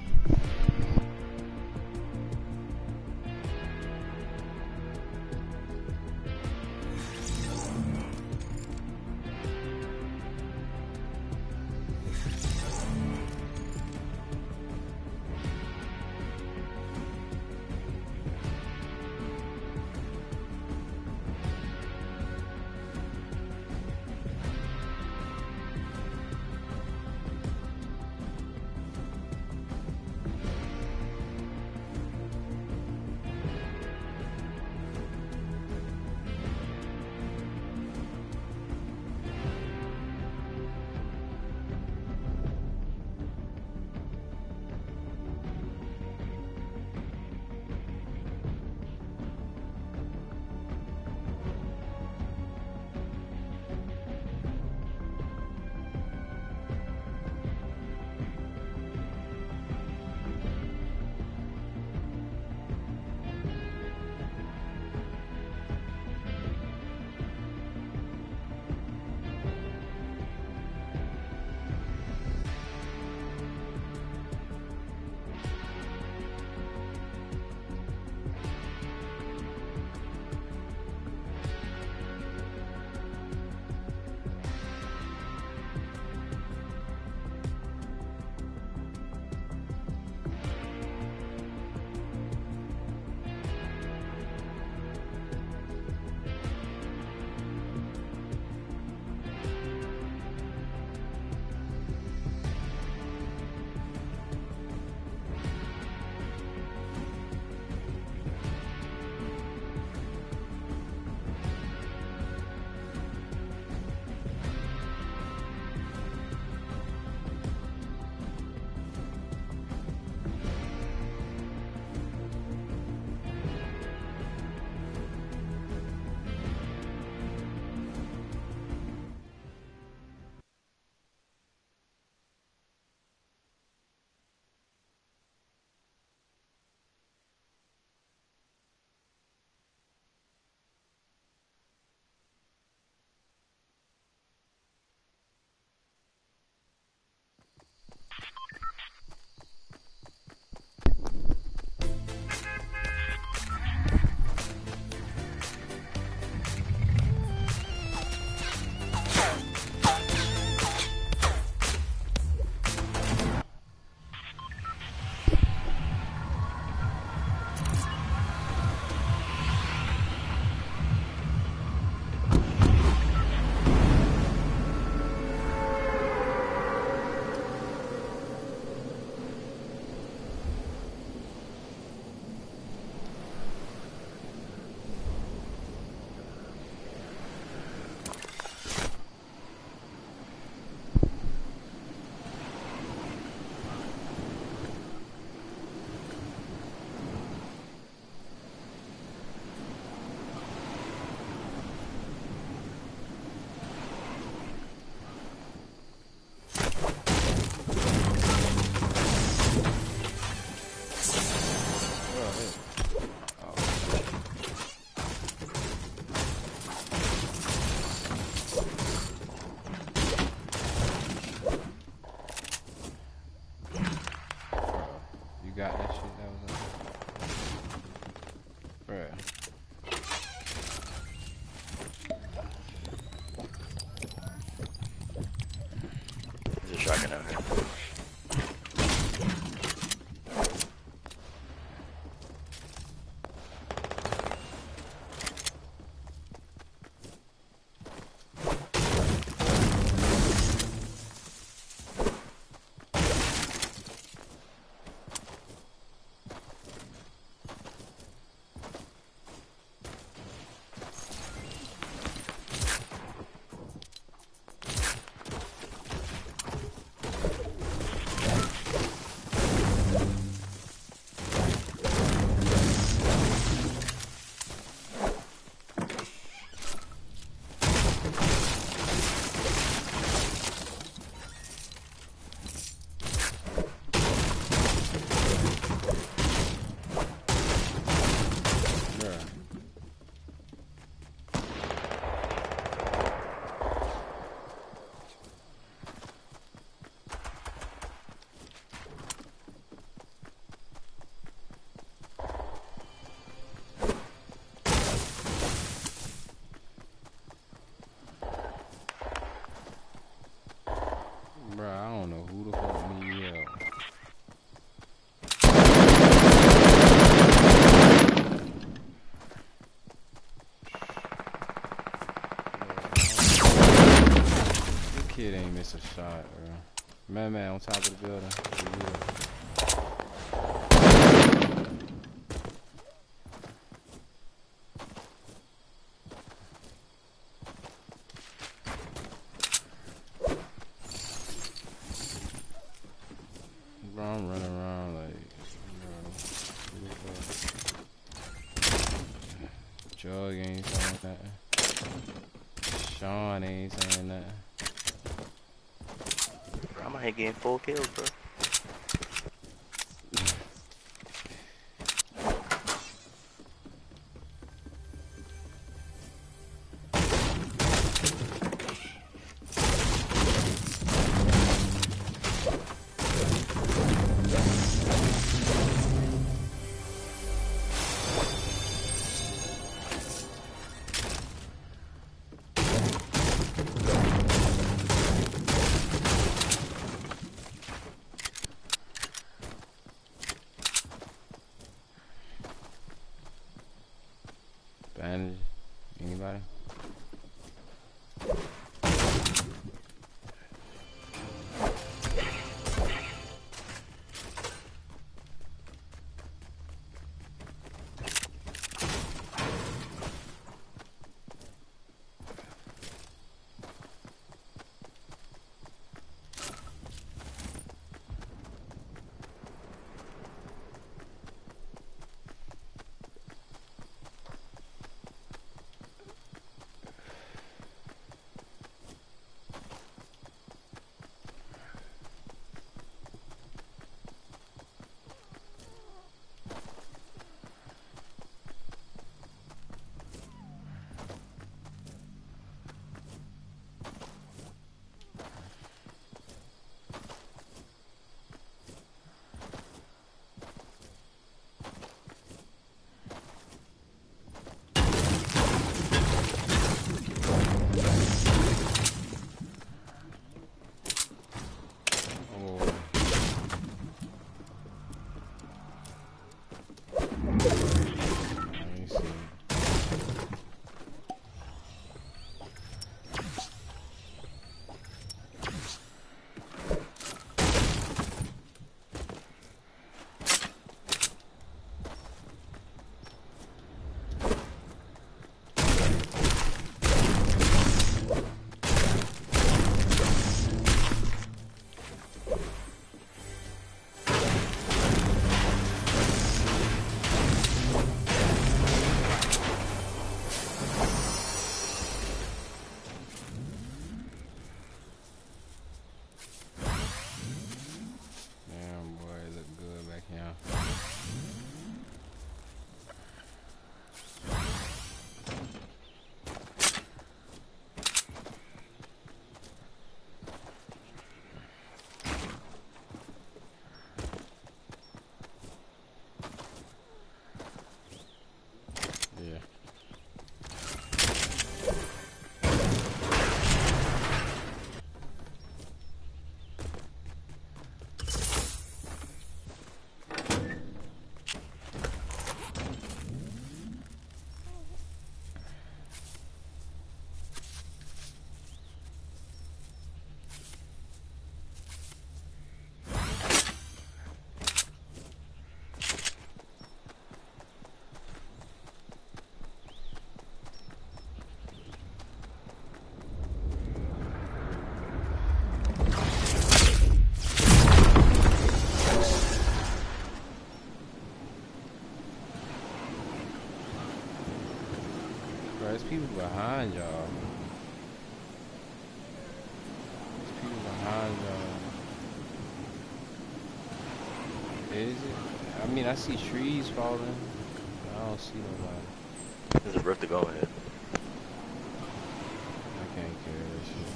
Man, man, on top of the building. Yeah. Bro, I'm running around like, bro. Jug ain't saying nothing. Sean ain't saying nothing. Bro, Full kills, bro. Behind y'all. There's people behind y'all. Is it? I mean, I see trees falling. but I don't see nobody. There's a rift to go ahead. I can't carry that shit.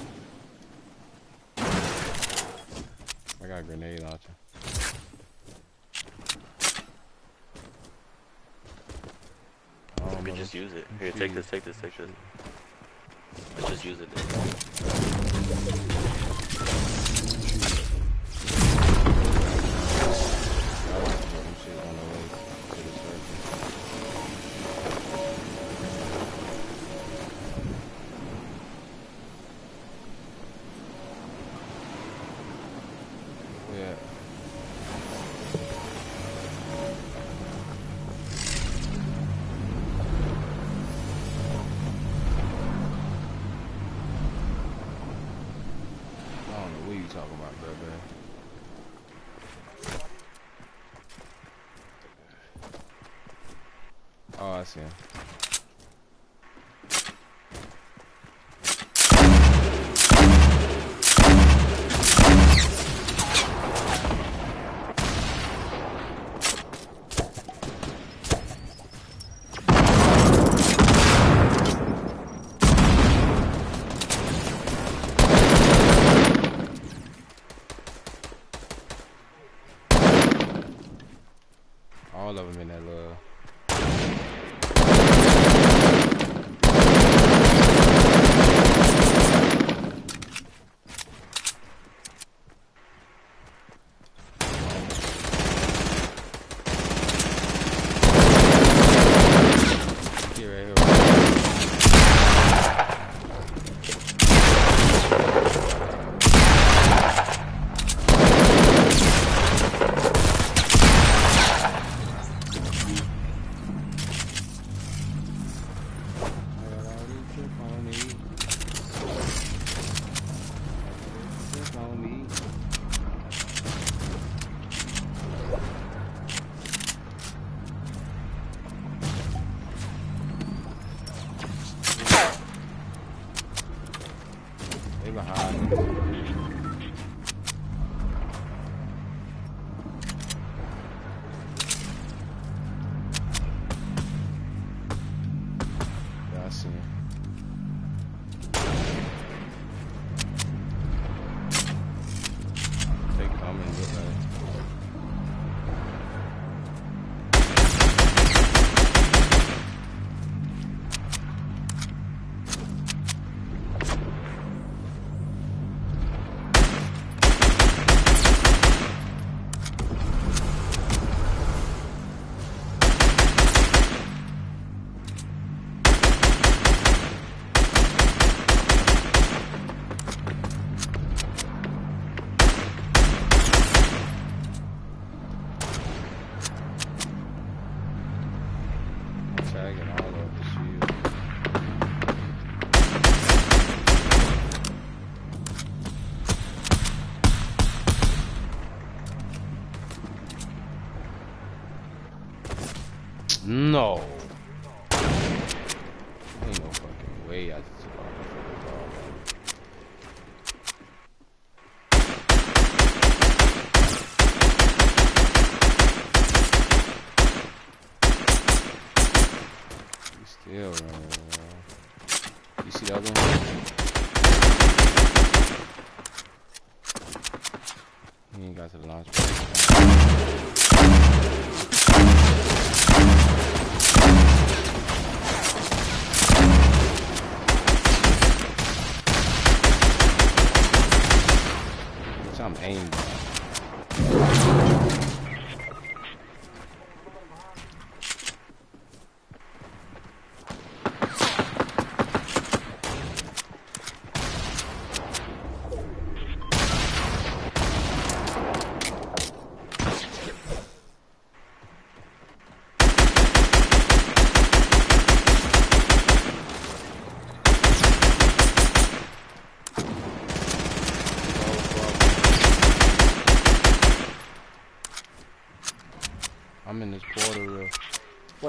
I got a grenade launcher. Oh, You can mother- just use it. Here, take this, take this, take this. Let's just use it. Then.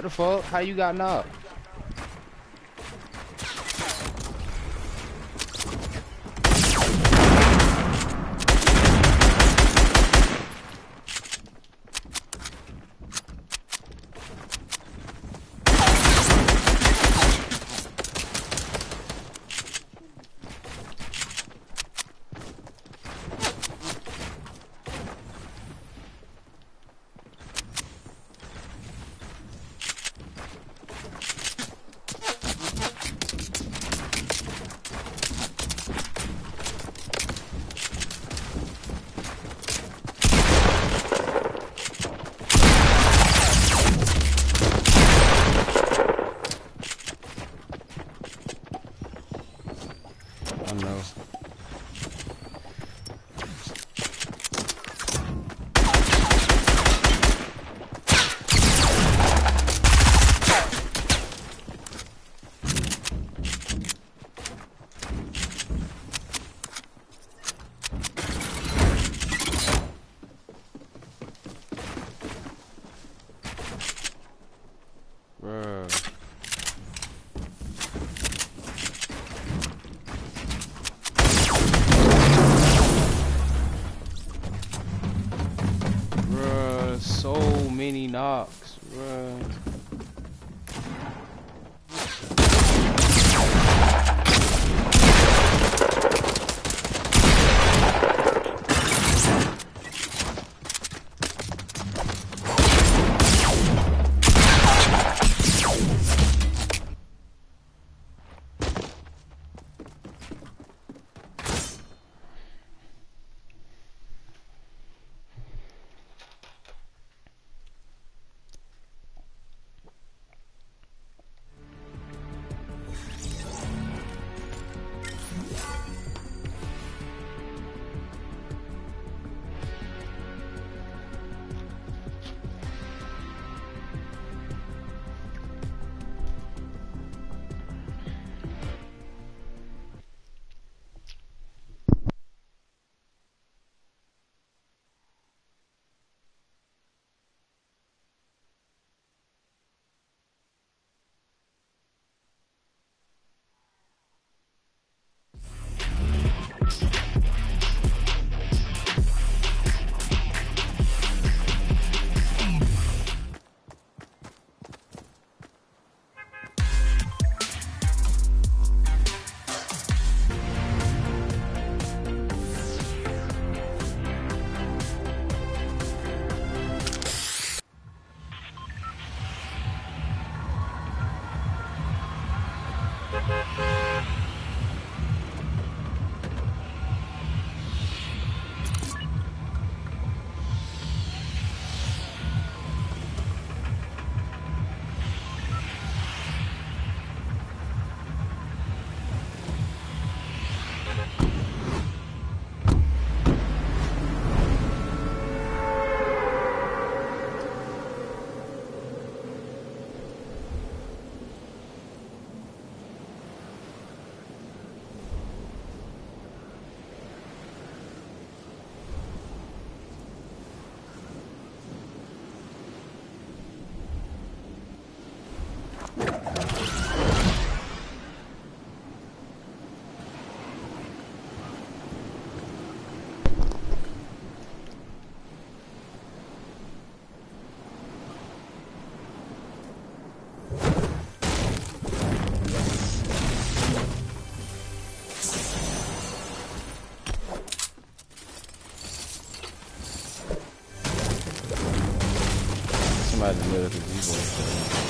The fuck? How you got knocked? Somebody in the middle of the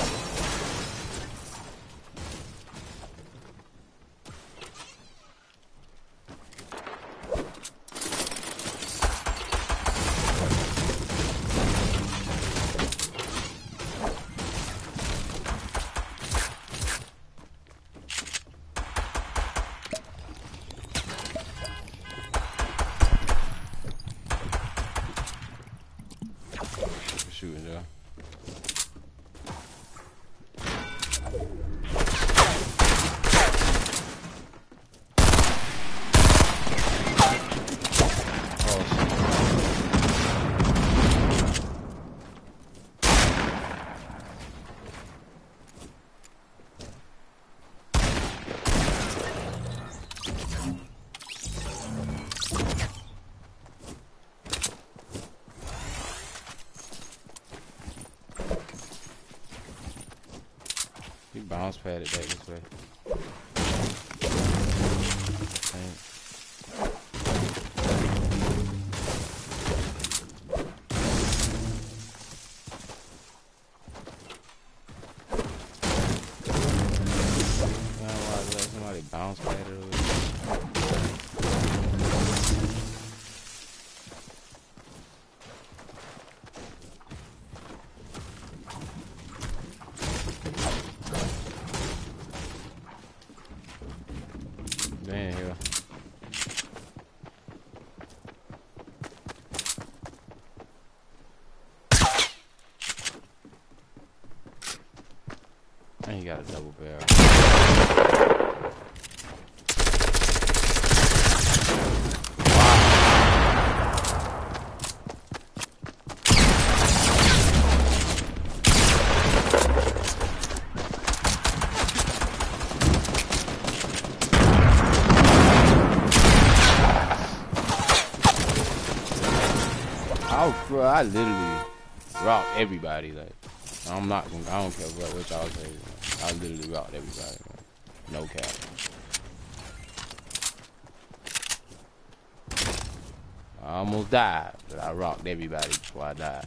bounce padded back this way. Dang. Man, why is that somebody bounce padded over? Man, here. Double barrel. I, bro, I literally rock everybody. Like, I'm not gonna, I don't care what y'all say. I literally rocked everybody. Man. No cap. I almost died, but I rocked everybody before I died.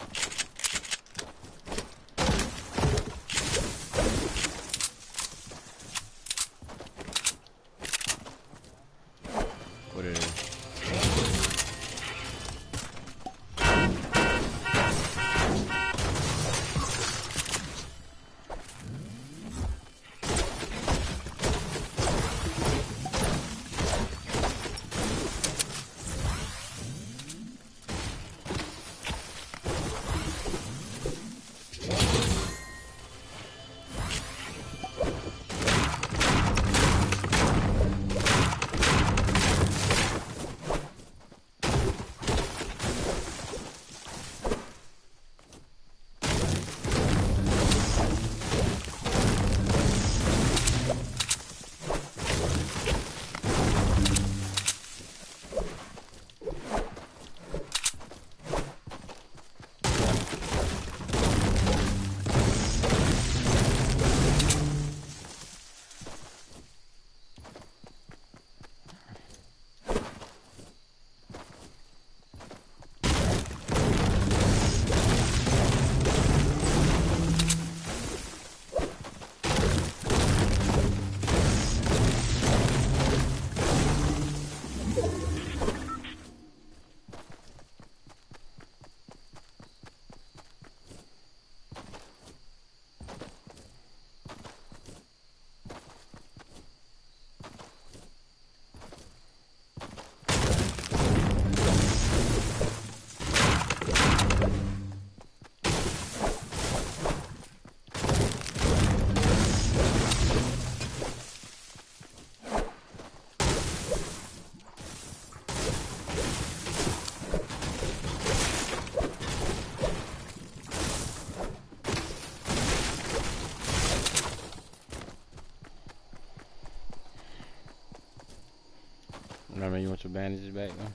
Bandages back though?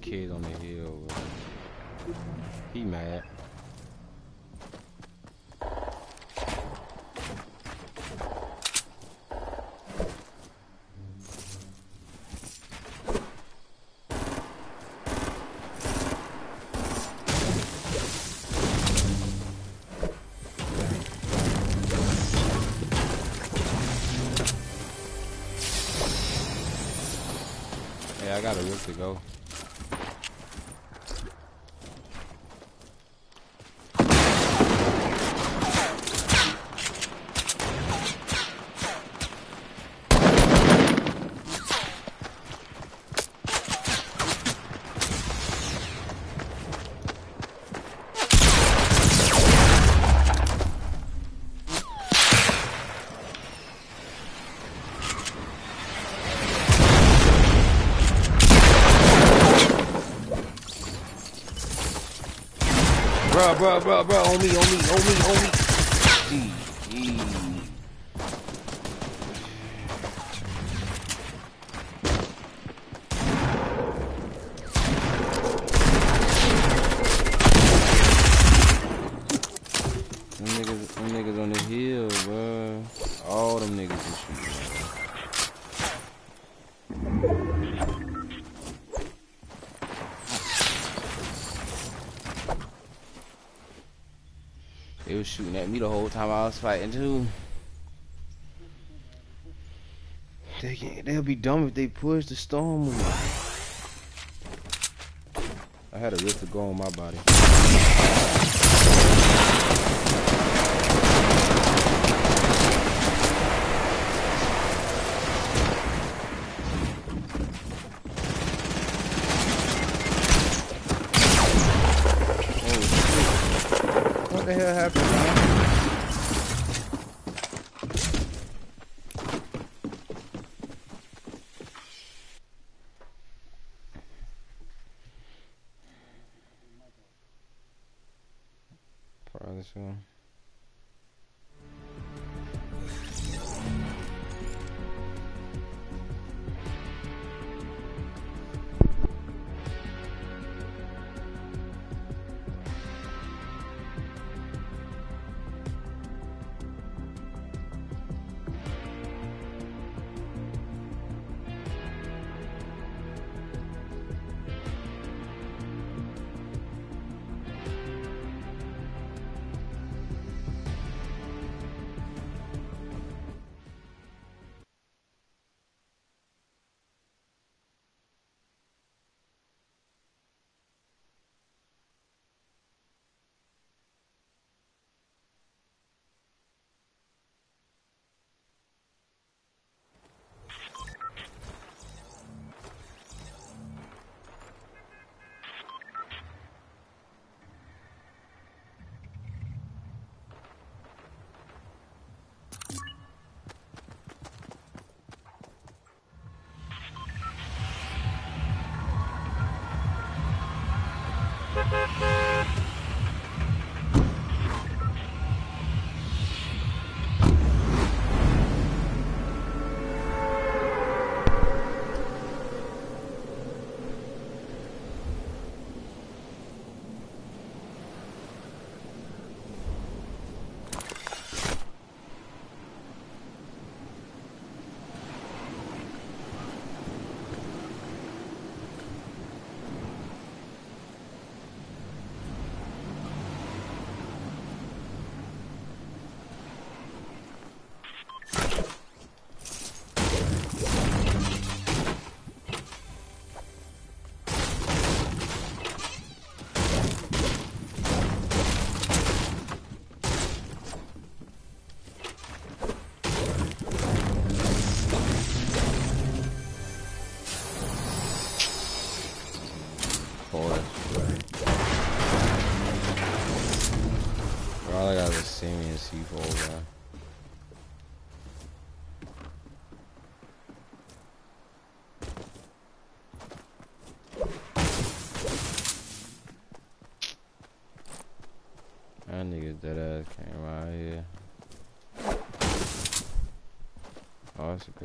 Kids on the hill, bro. He mad. I got a rift to go. Bruh, bruh, bruh, on me, on me, me, me. Gee, gee. Them niggas, them niggas on the hill, bruh. All them niggas is shooting. bruh. They was shooting at me the whole time I was fighting too. They can, they'll be dumb if they push the storm. I had a rift to go on my body. Oh shit.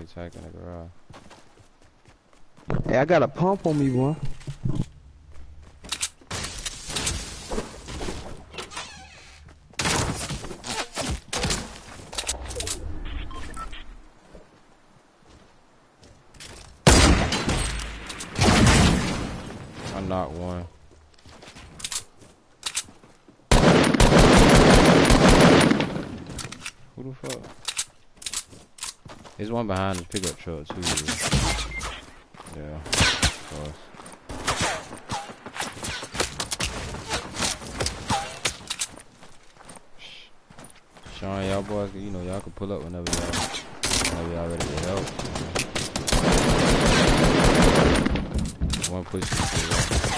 It's a good attack in the garage. Hey, I got a pump on me, boy. I knocked one. Who the fuck? There's one behind this pickup truck too. Yeah, of course. Sean, y'all boys, you know, y'all can pull up whenever y'all, whenever y'all ready to help. One push.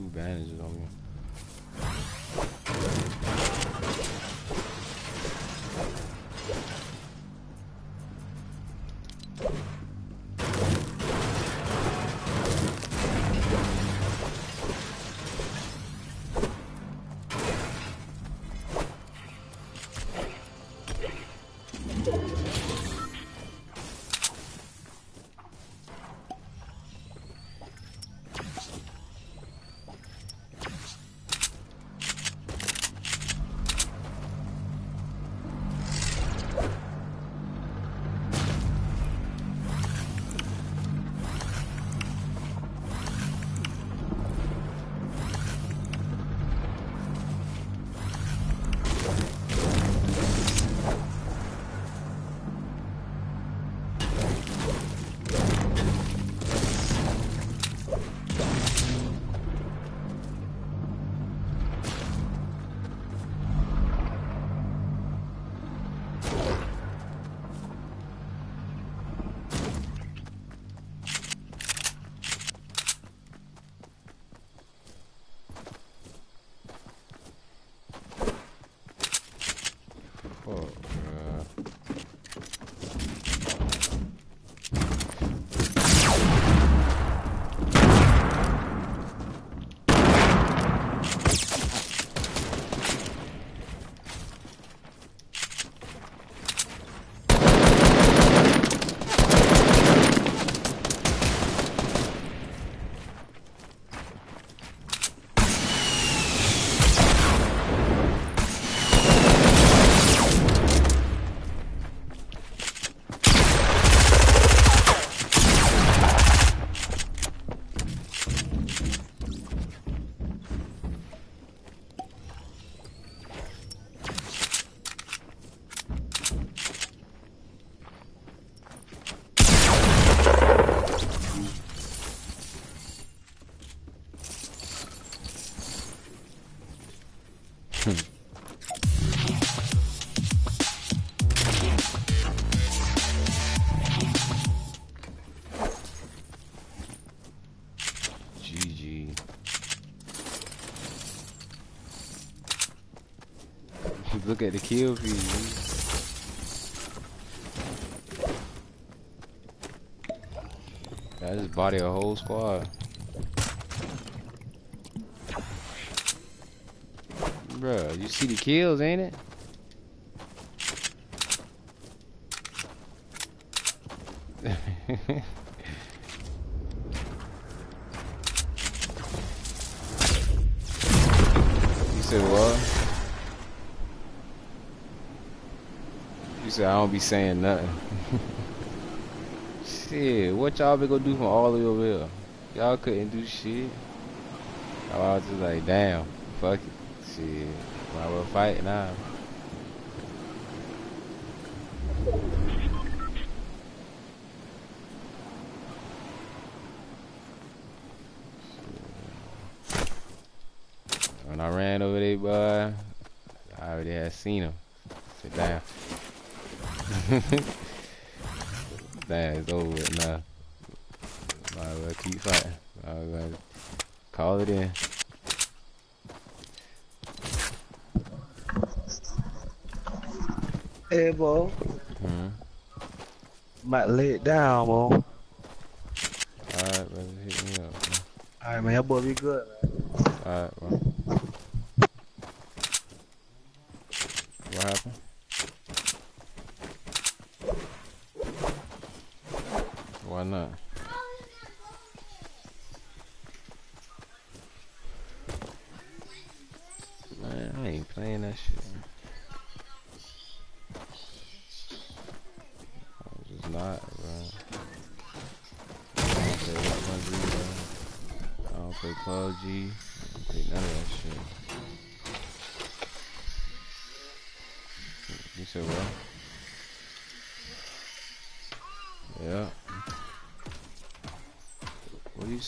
Two bandages on me. Look at the kill feed. I just body a whole squad. Bruh, you see the kills, ain't it? You said what? I don't be saying nothing. shit, what y'all been gonna do from all the way over here? Y'all couldn't do shit. I was just like, damn, fuck it. Shit, might well fight now. When I ran over there, boy, I already had seen him. Damn, it's over with now. Might as well keep fighting. Might as well call it in. Hey, boy. Hmm. Might lay it down, boy. Alright, brother, hit me up. Alright, man. That boy be good, man. Alright, bro.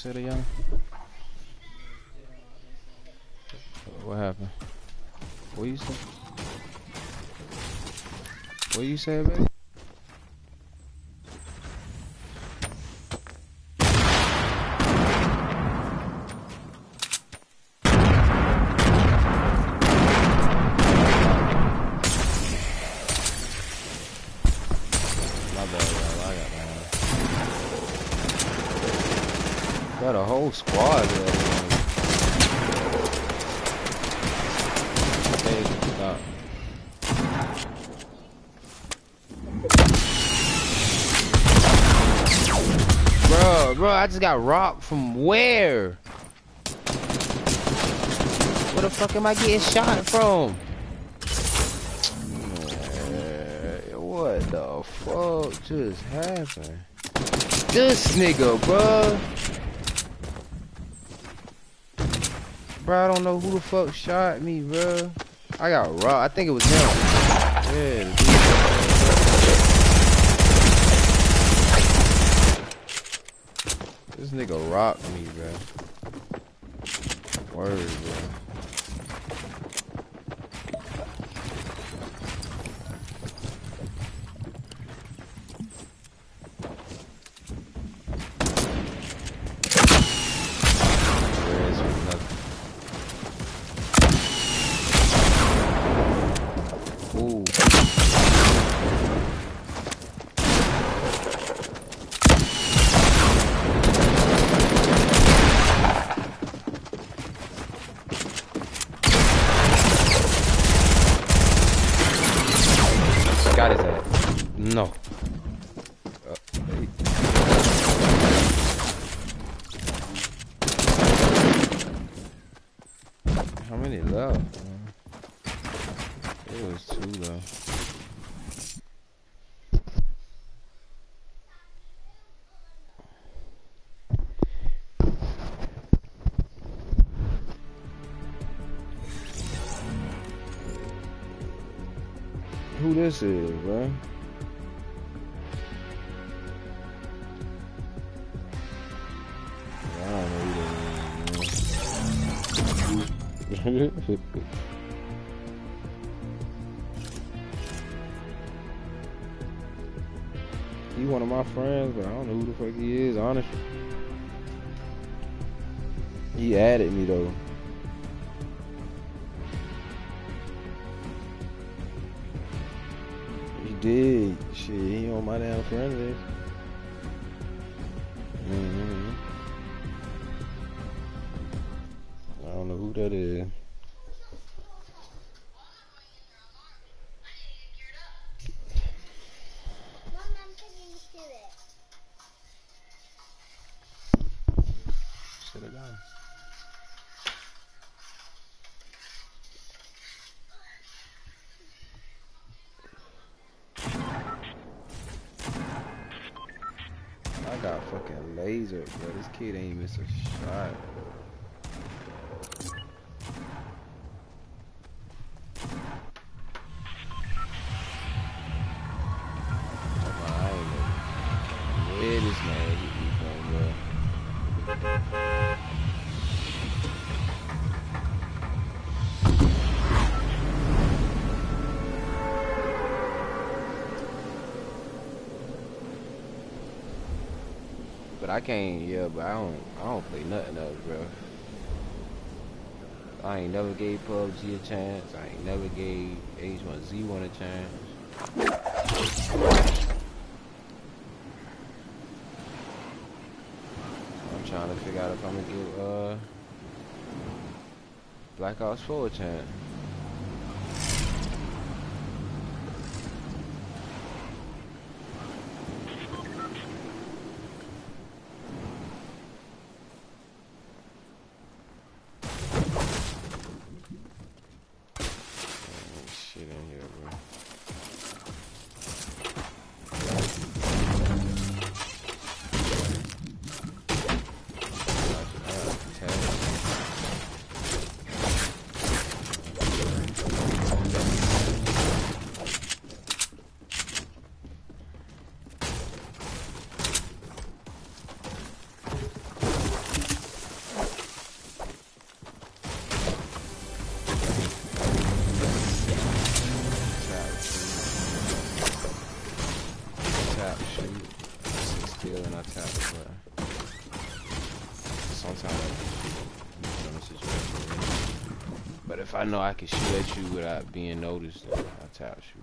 You young? What happened? What you say? What you say, baby? My bad, y'all. I got mine. Got a whole squad there. Hey, stop. Bro, bro, I just got rocked from where? Where the fuck am I getting shot from? What the fuck just happened? This nigga, bro. Bro, I don't know who the fuck shot me, bro. I got rocked. I think it was him. Yeah, the dude. Nigga rocked this is, bro? He one of my friends, but I don't know who the fuck he is, honestly. He added me though. Did. Shit, he on my damn friend This kid ain't miss a shot. But I can't, yeah, but I don't, I don't play nothing else, bro. I ain't never gave PUBG a chance. I ain't never gave H1Z1 a chance. I'm trying to figure out if I'm gonna give uh Black Ops 4 a chance. I know I can shoot at you without being noticed, I tap shoot.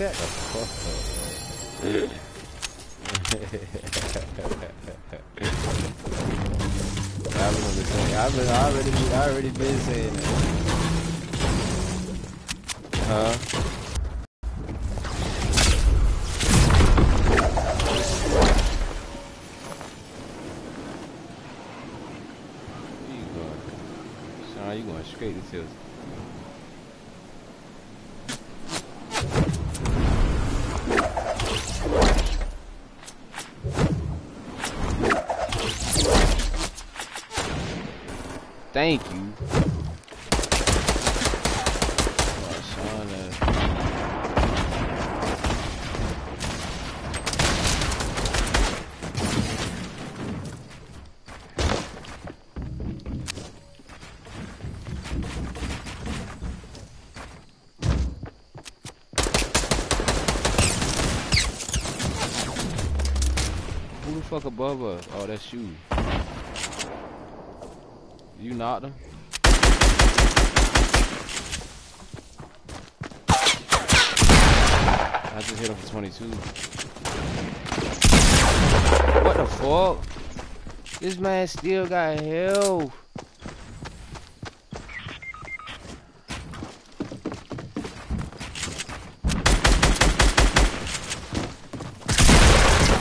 Shut the fuck up. I've been, I've been I already been- I already been saying that. Huh? Where you going? Sean, you going straight to Tilson. Thank you. Who the fuck above us? Oh, that's you. Knocked? I just hit him for 22. What the fuck? This man still got health.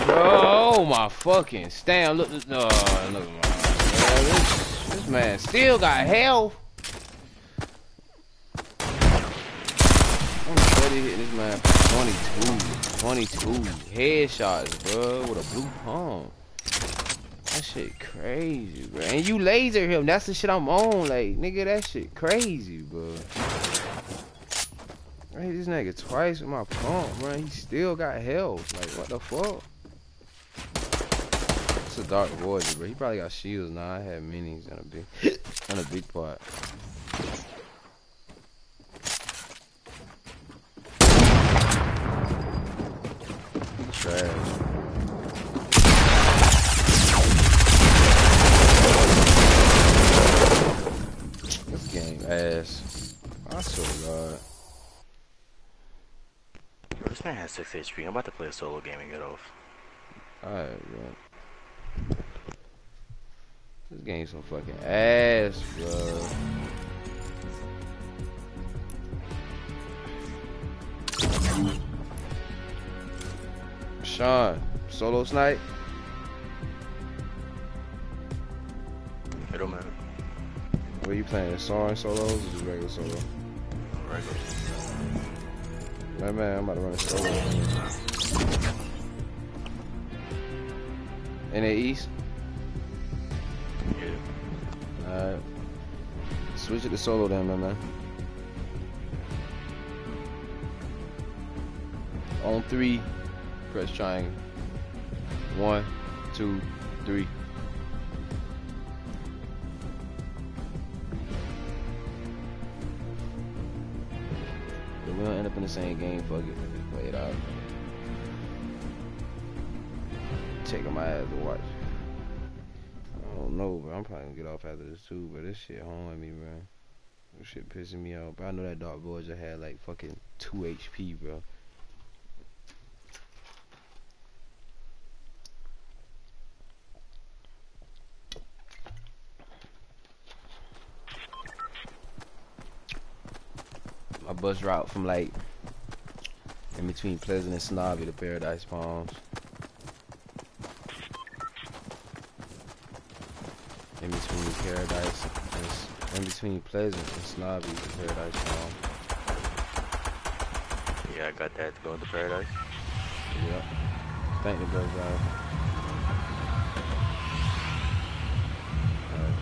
Oh my fucking! Look, look, no, look at my man, still got health. I'm steady hitting this man 22, 22 headshots, bro, with a blue pump. That shit crazy, bro. And you laser him. That's the shit I'm on. Like, nigga, that shit crazy, bro. I hit this nigga twice with my pump, bro. He still got health. Like, what the fuck? A dark void, bro. He probably got shields now. I had minis and a big, and a big part. Trash. This game ass. I swear to God. Bro, this man has 6 HP. I'm about to play a solo game and get off. Alright, bro. This game's some fucking ass, bro. Sean, solo snipe. It don't matter. What you playing? Soaring solos or just regular solo? Regular. Man, man, I'm about to run a solo. In the east. Yeah. Alright. Switch it to solo then, man, man. On three, press triangle. One, two, three. If we don't end up in the same game, fuck it. Play it out. Taking my ass to watch. I don't know, bro. I'm probably gonna get off after this too, but this shit at me, bro. This shit pissing me off. But I know that Dark Voyager had like fucking 2 HP, bro. My bus route from like in between Pleasant and Snobby to Paradise Palms. In between Paradise and in between Pleasant and Snobby to Paradise. Yeah, I got that to go into paradise. Yep. Thank you. Alright,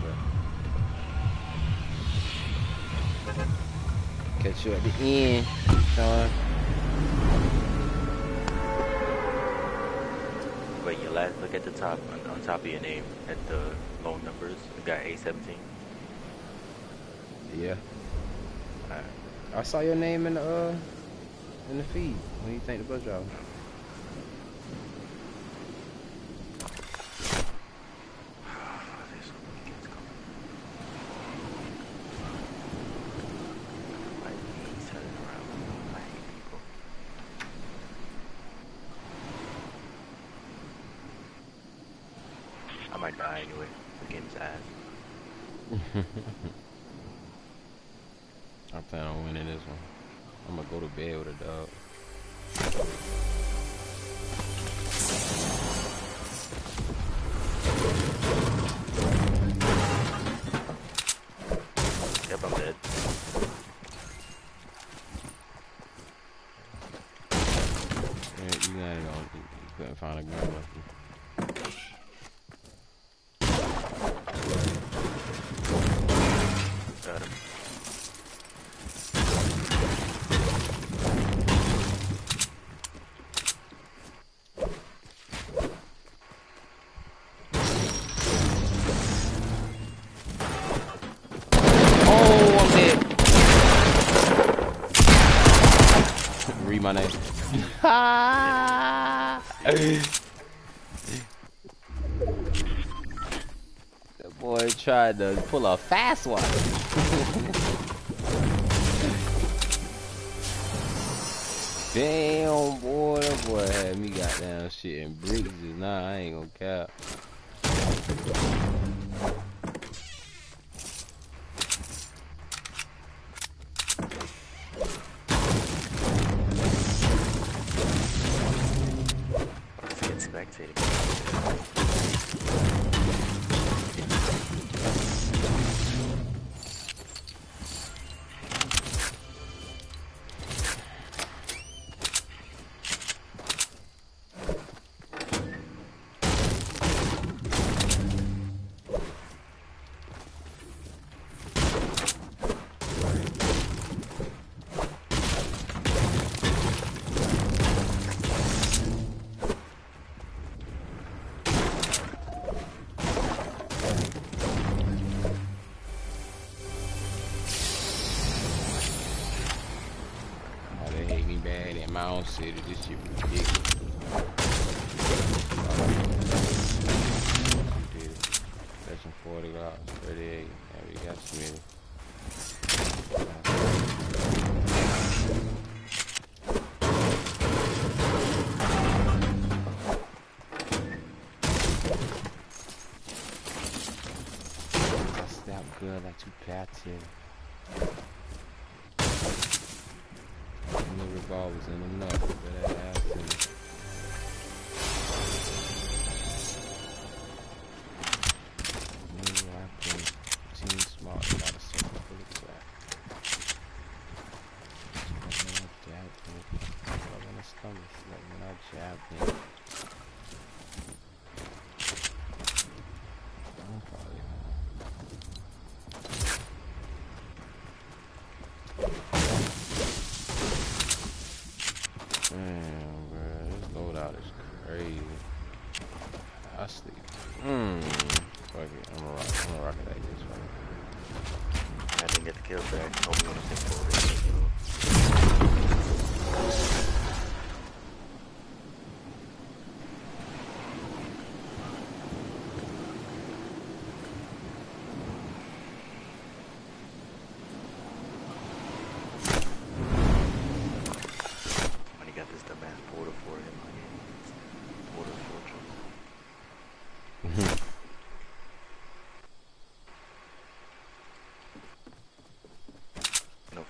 bro. Catch you at the end, Sean. Last look at the top, on, on top of your name, at the loan numbers. You got A17. Yeah. I saw your name in the uh in the feed. When you thank the bus driver. That boy tried to pull a fast one. Damn, boy, that boy had me goddamn shit in bricks now. I ain't gonna cap.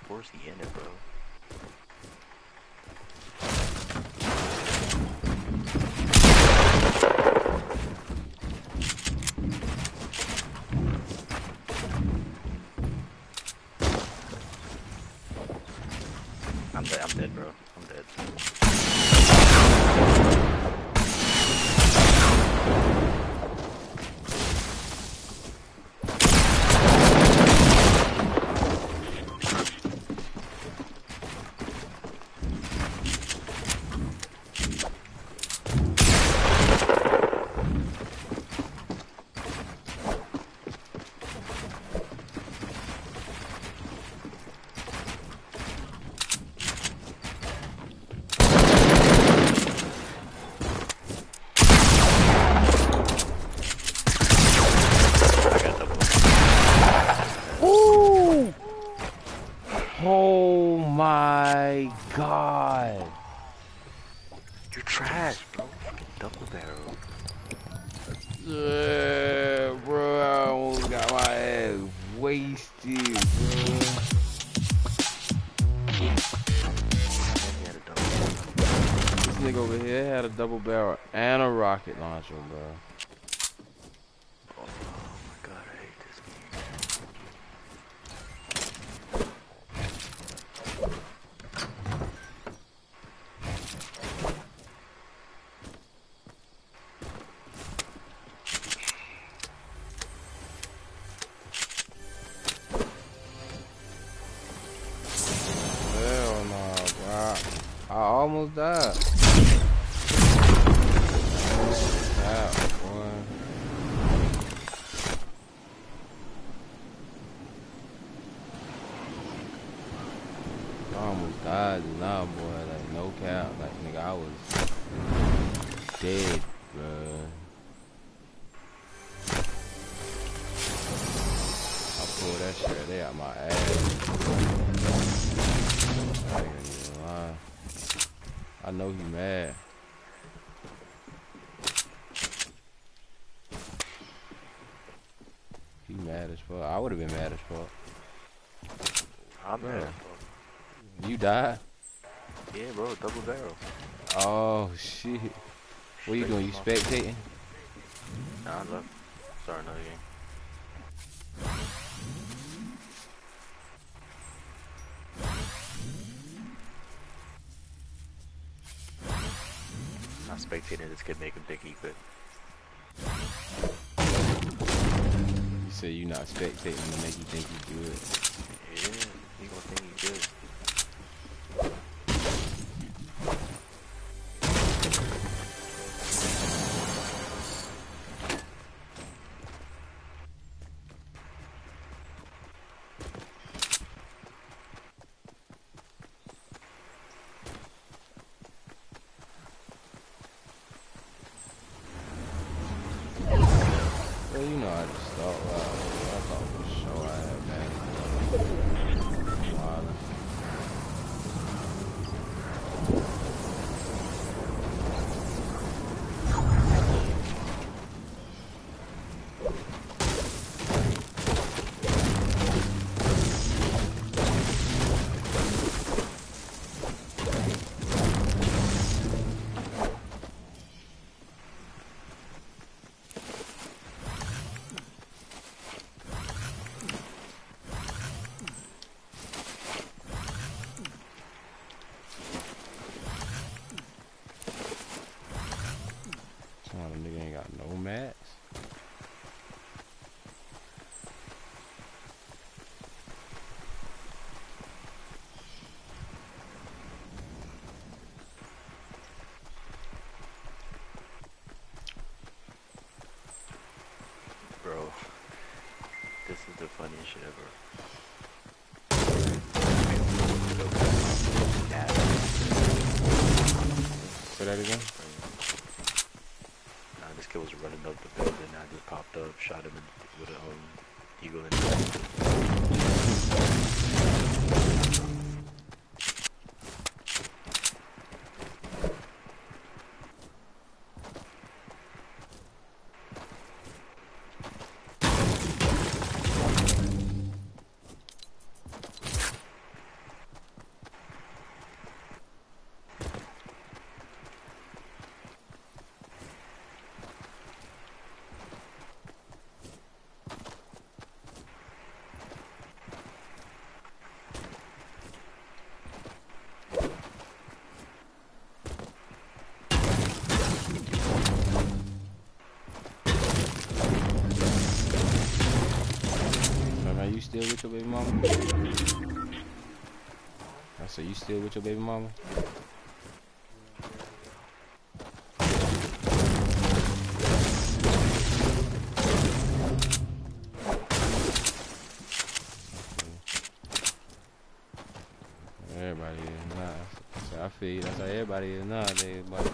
towards the end, bro. 三 spectating? Nah, look. Start another game. Not spectating, this could make him think he could. You say you're not spectating to make you think you it. Yeah, he gonna think he good. Is the funniest shit ever. Say that again. Nah, this kid was running up the building. And I just popped up, shot him in, with an um, eagle in the back. So now you still with your baby mama? I said you still with your baby mama? Everybody is not. I said, I feel. That's how everybody is nowadays, but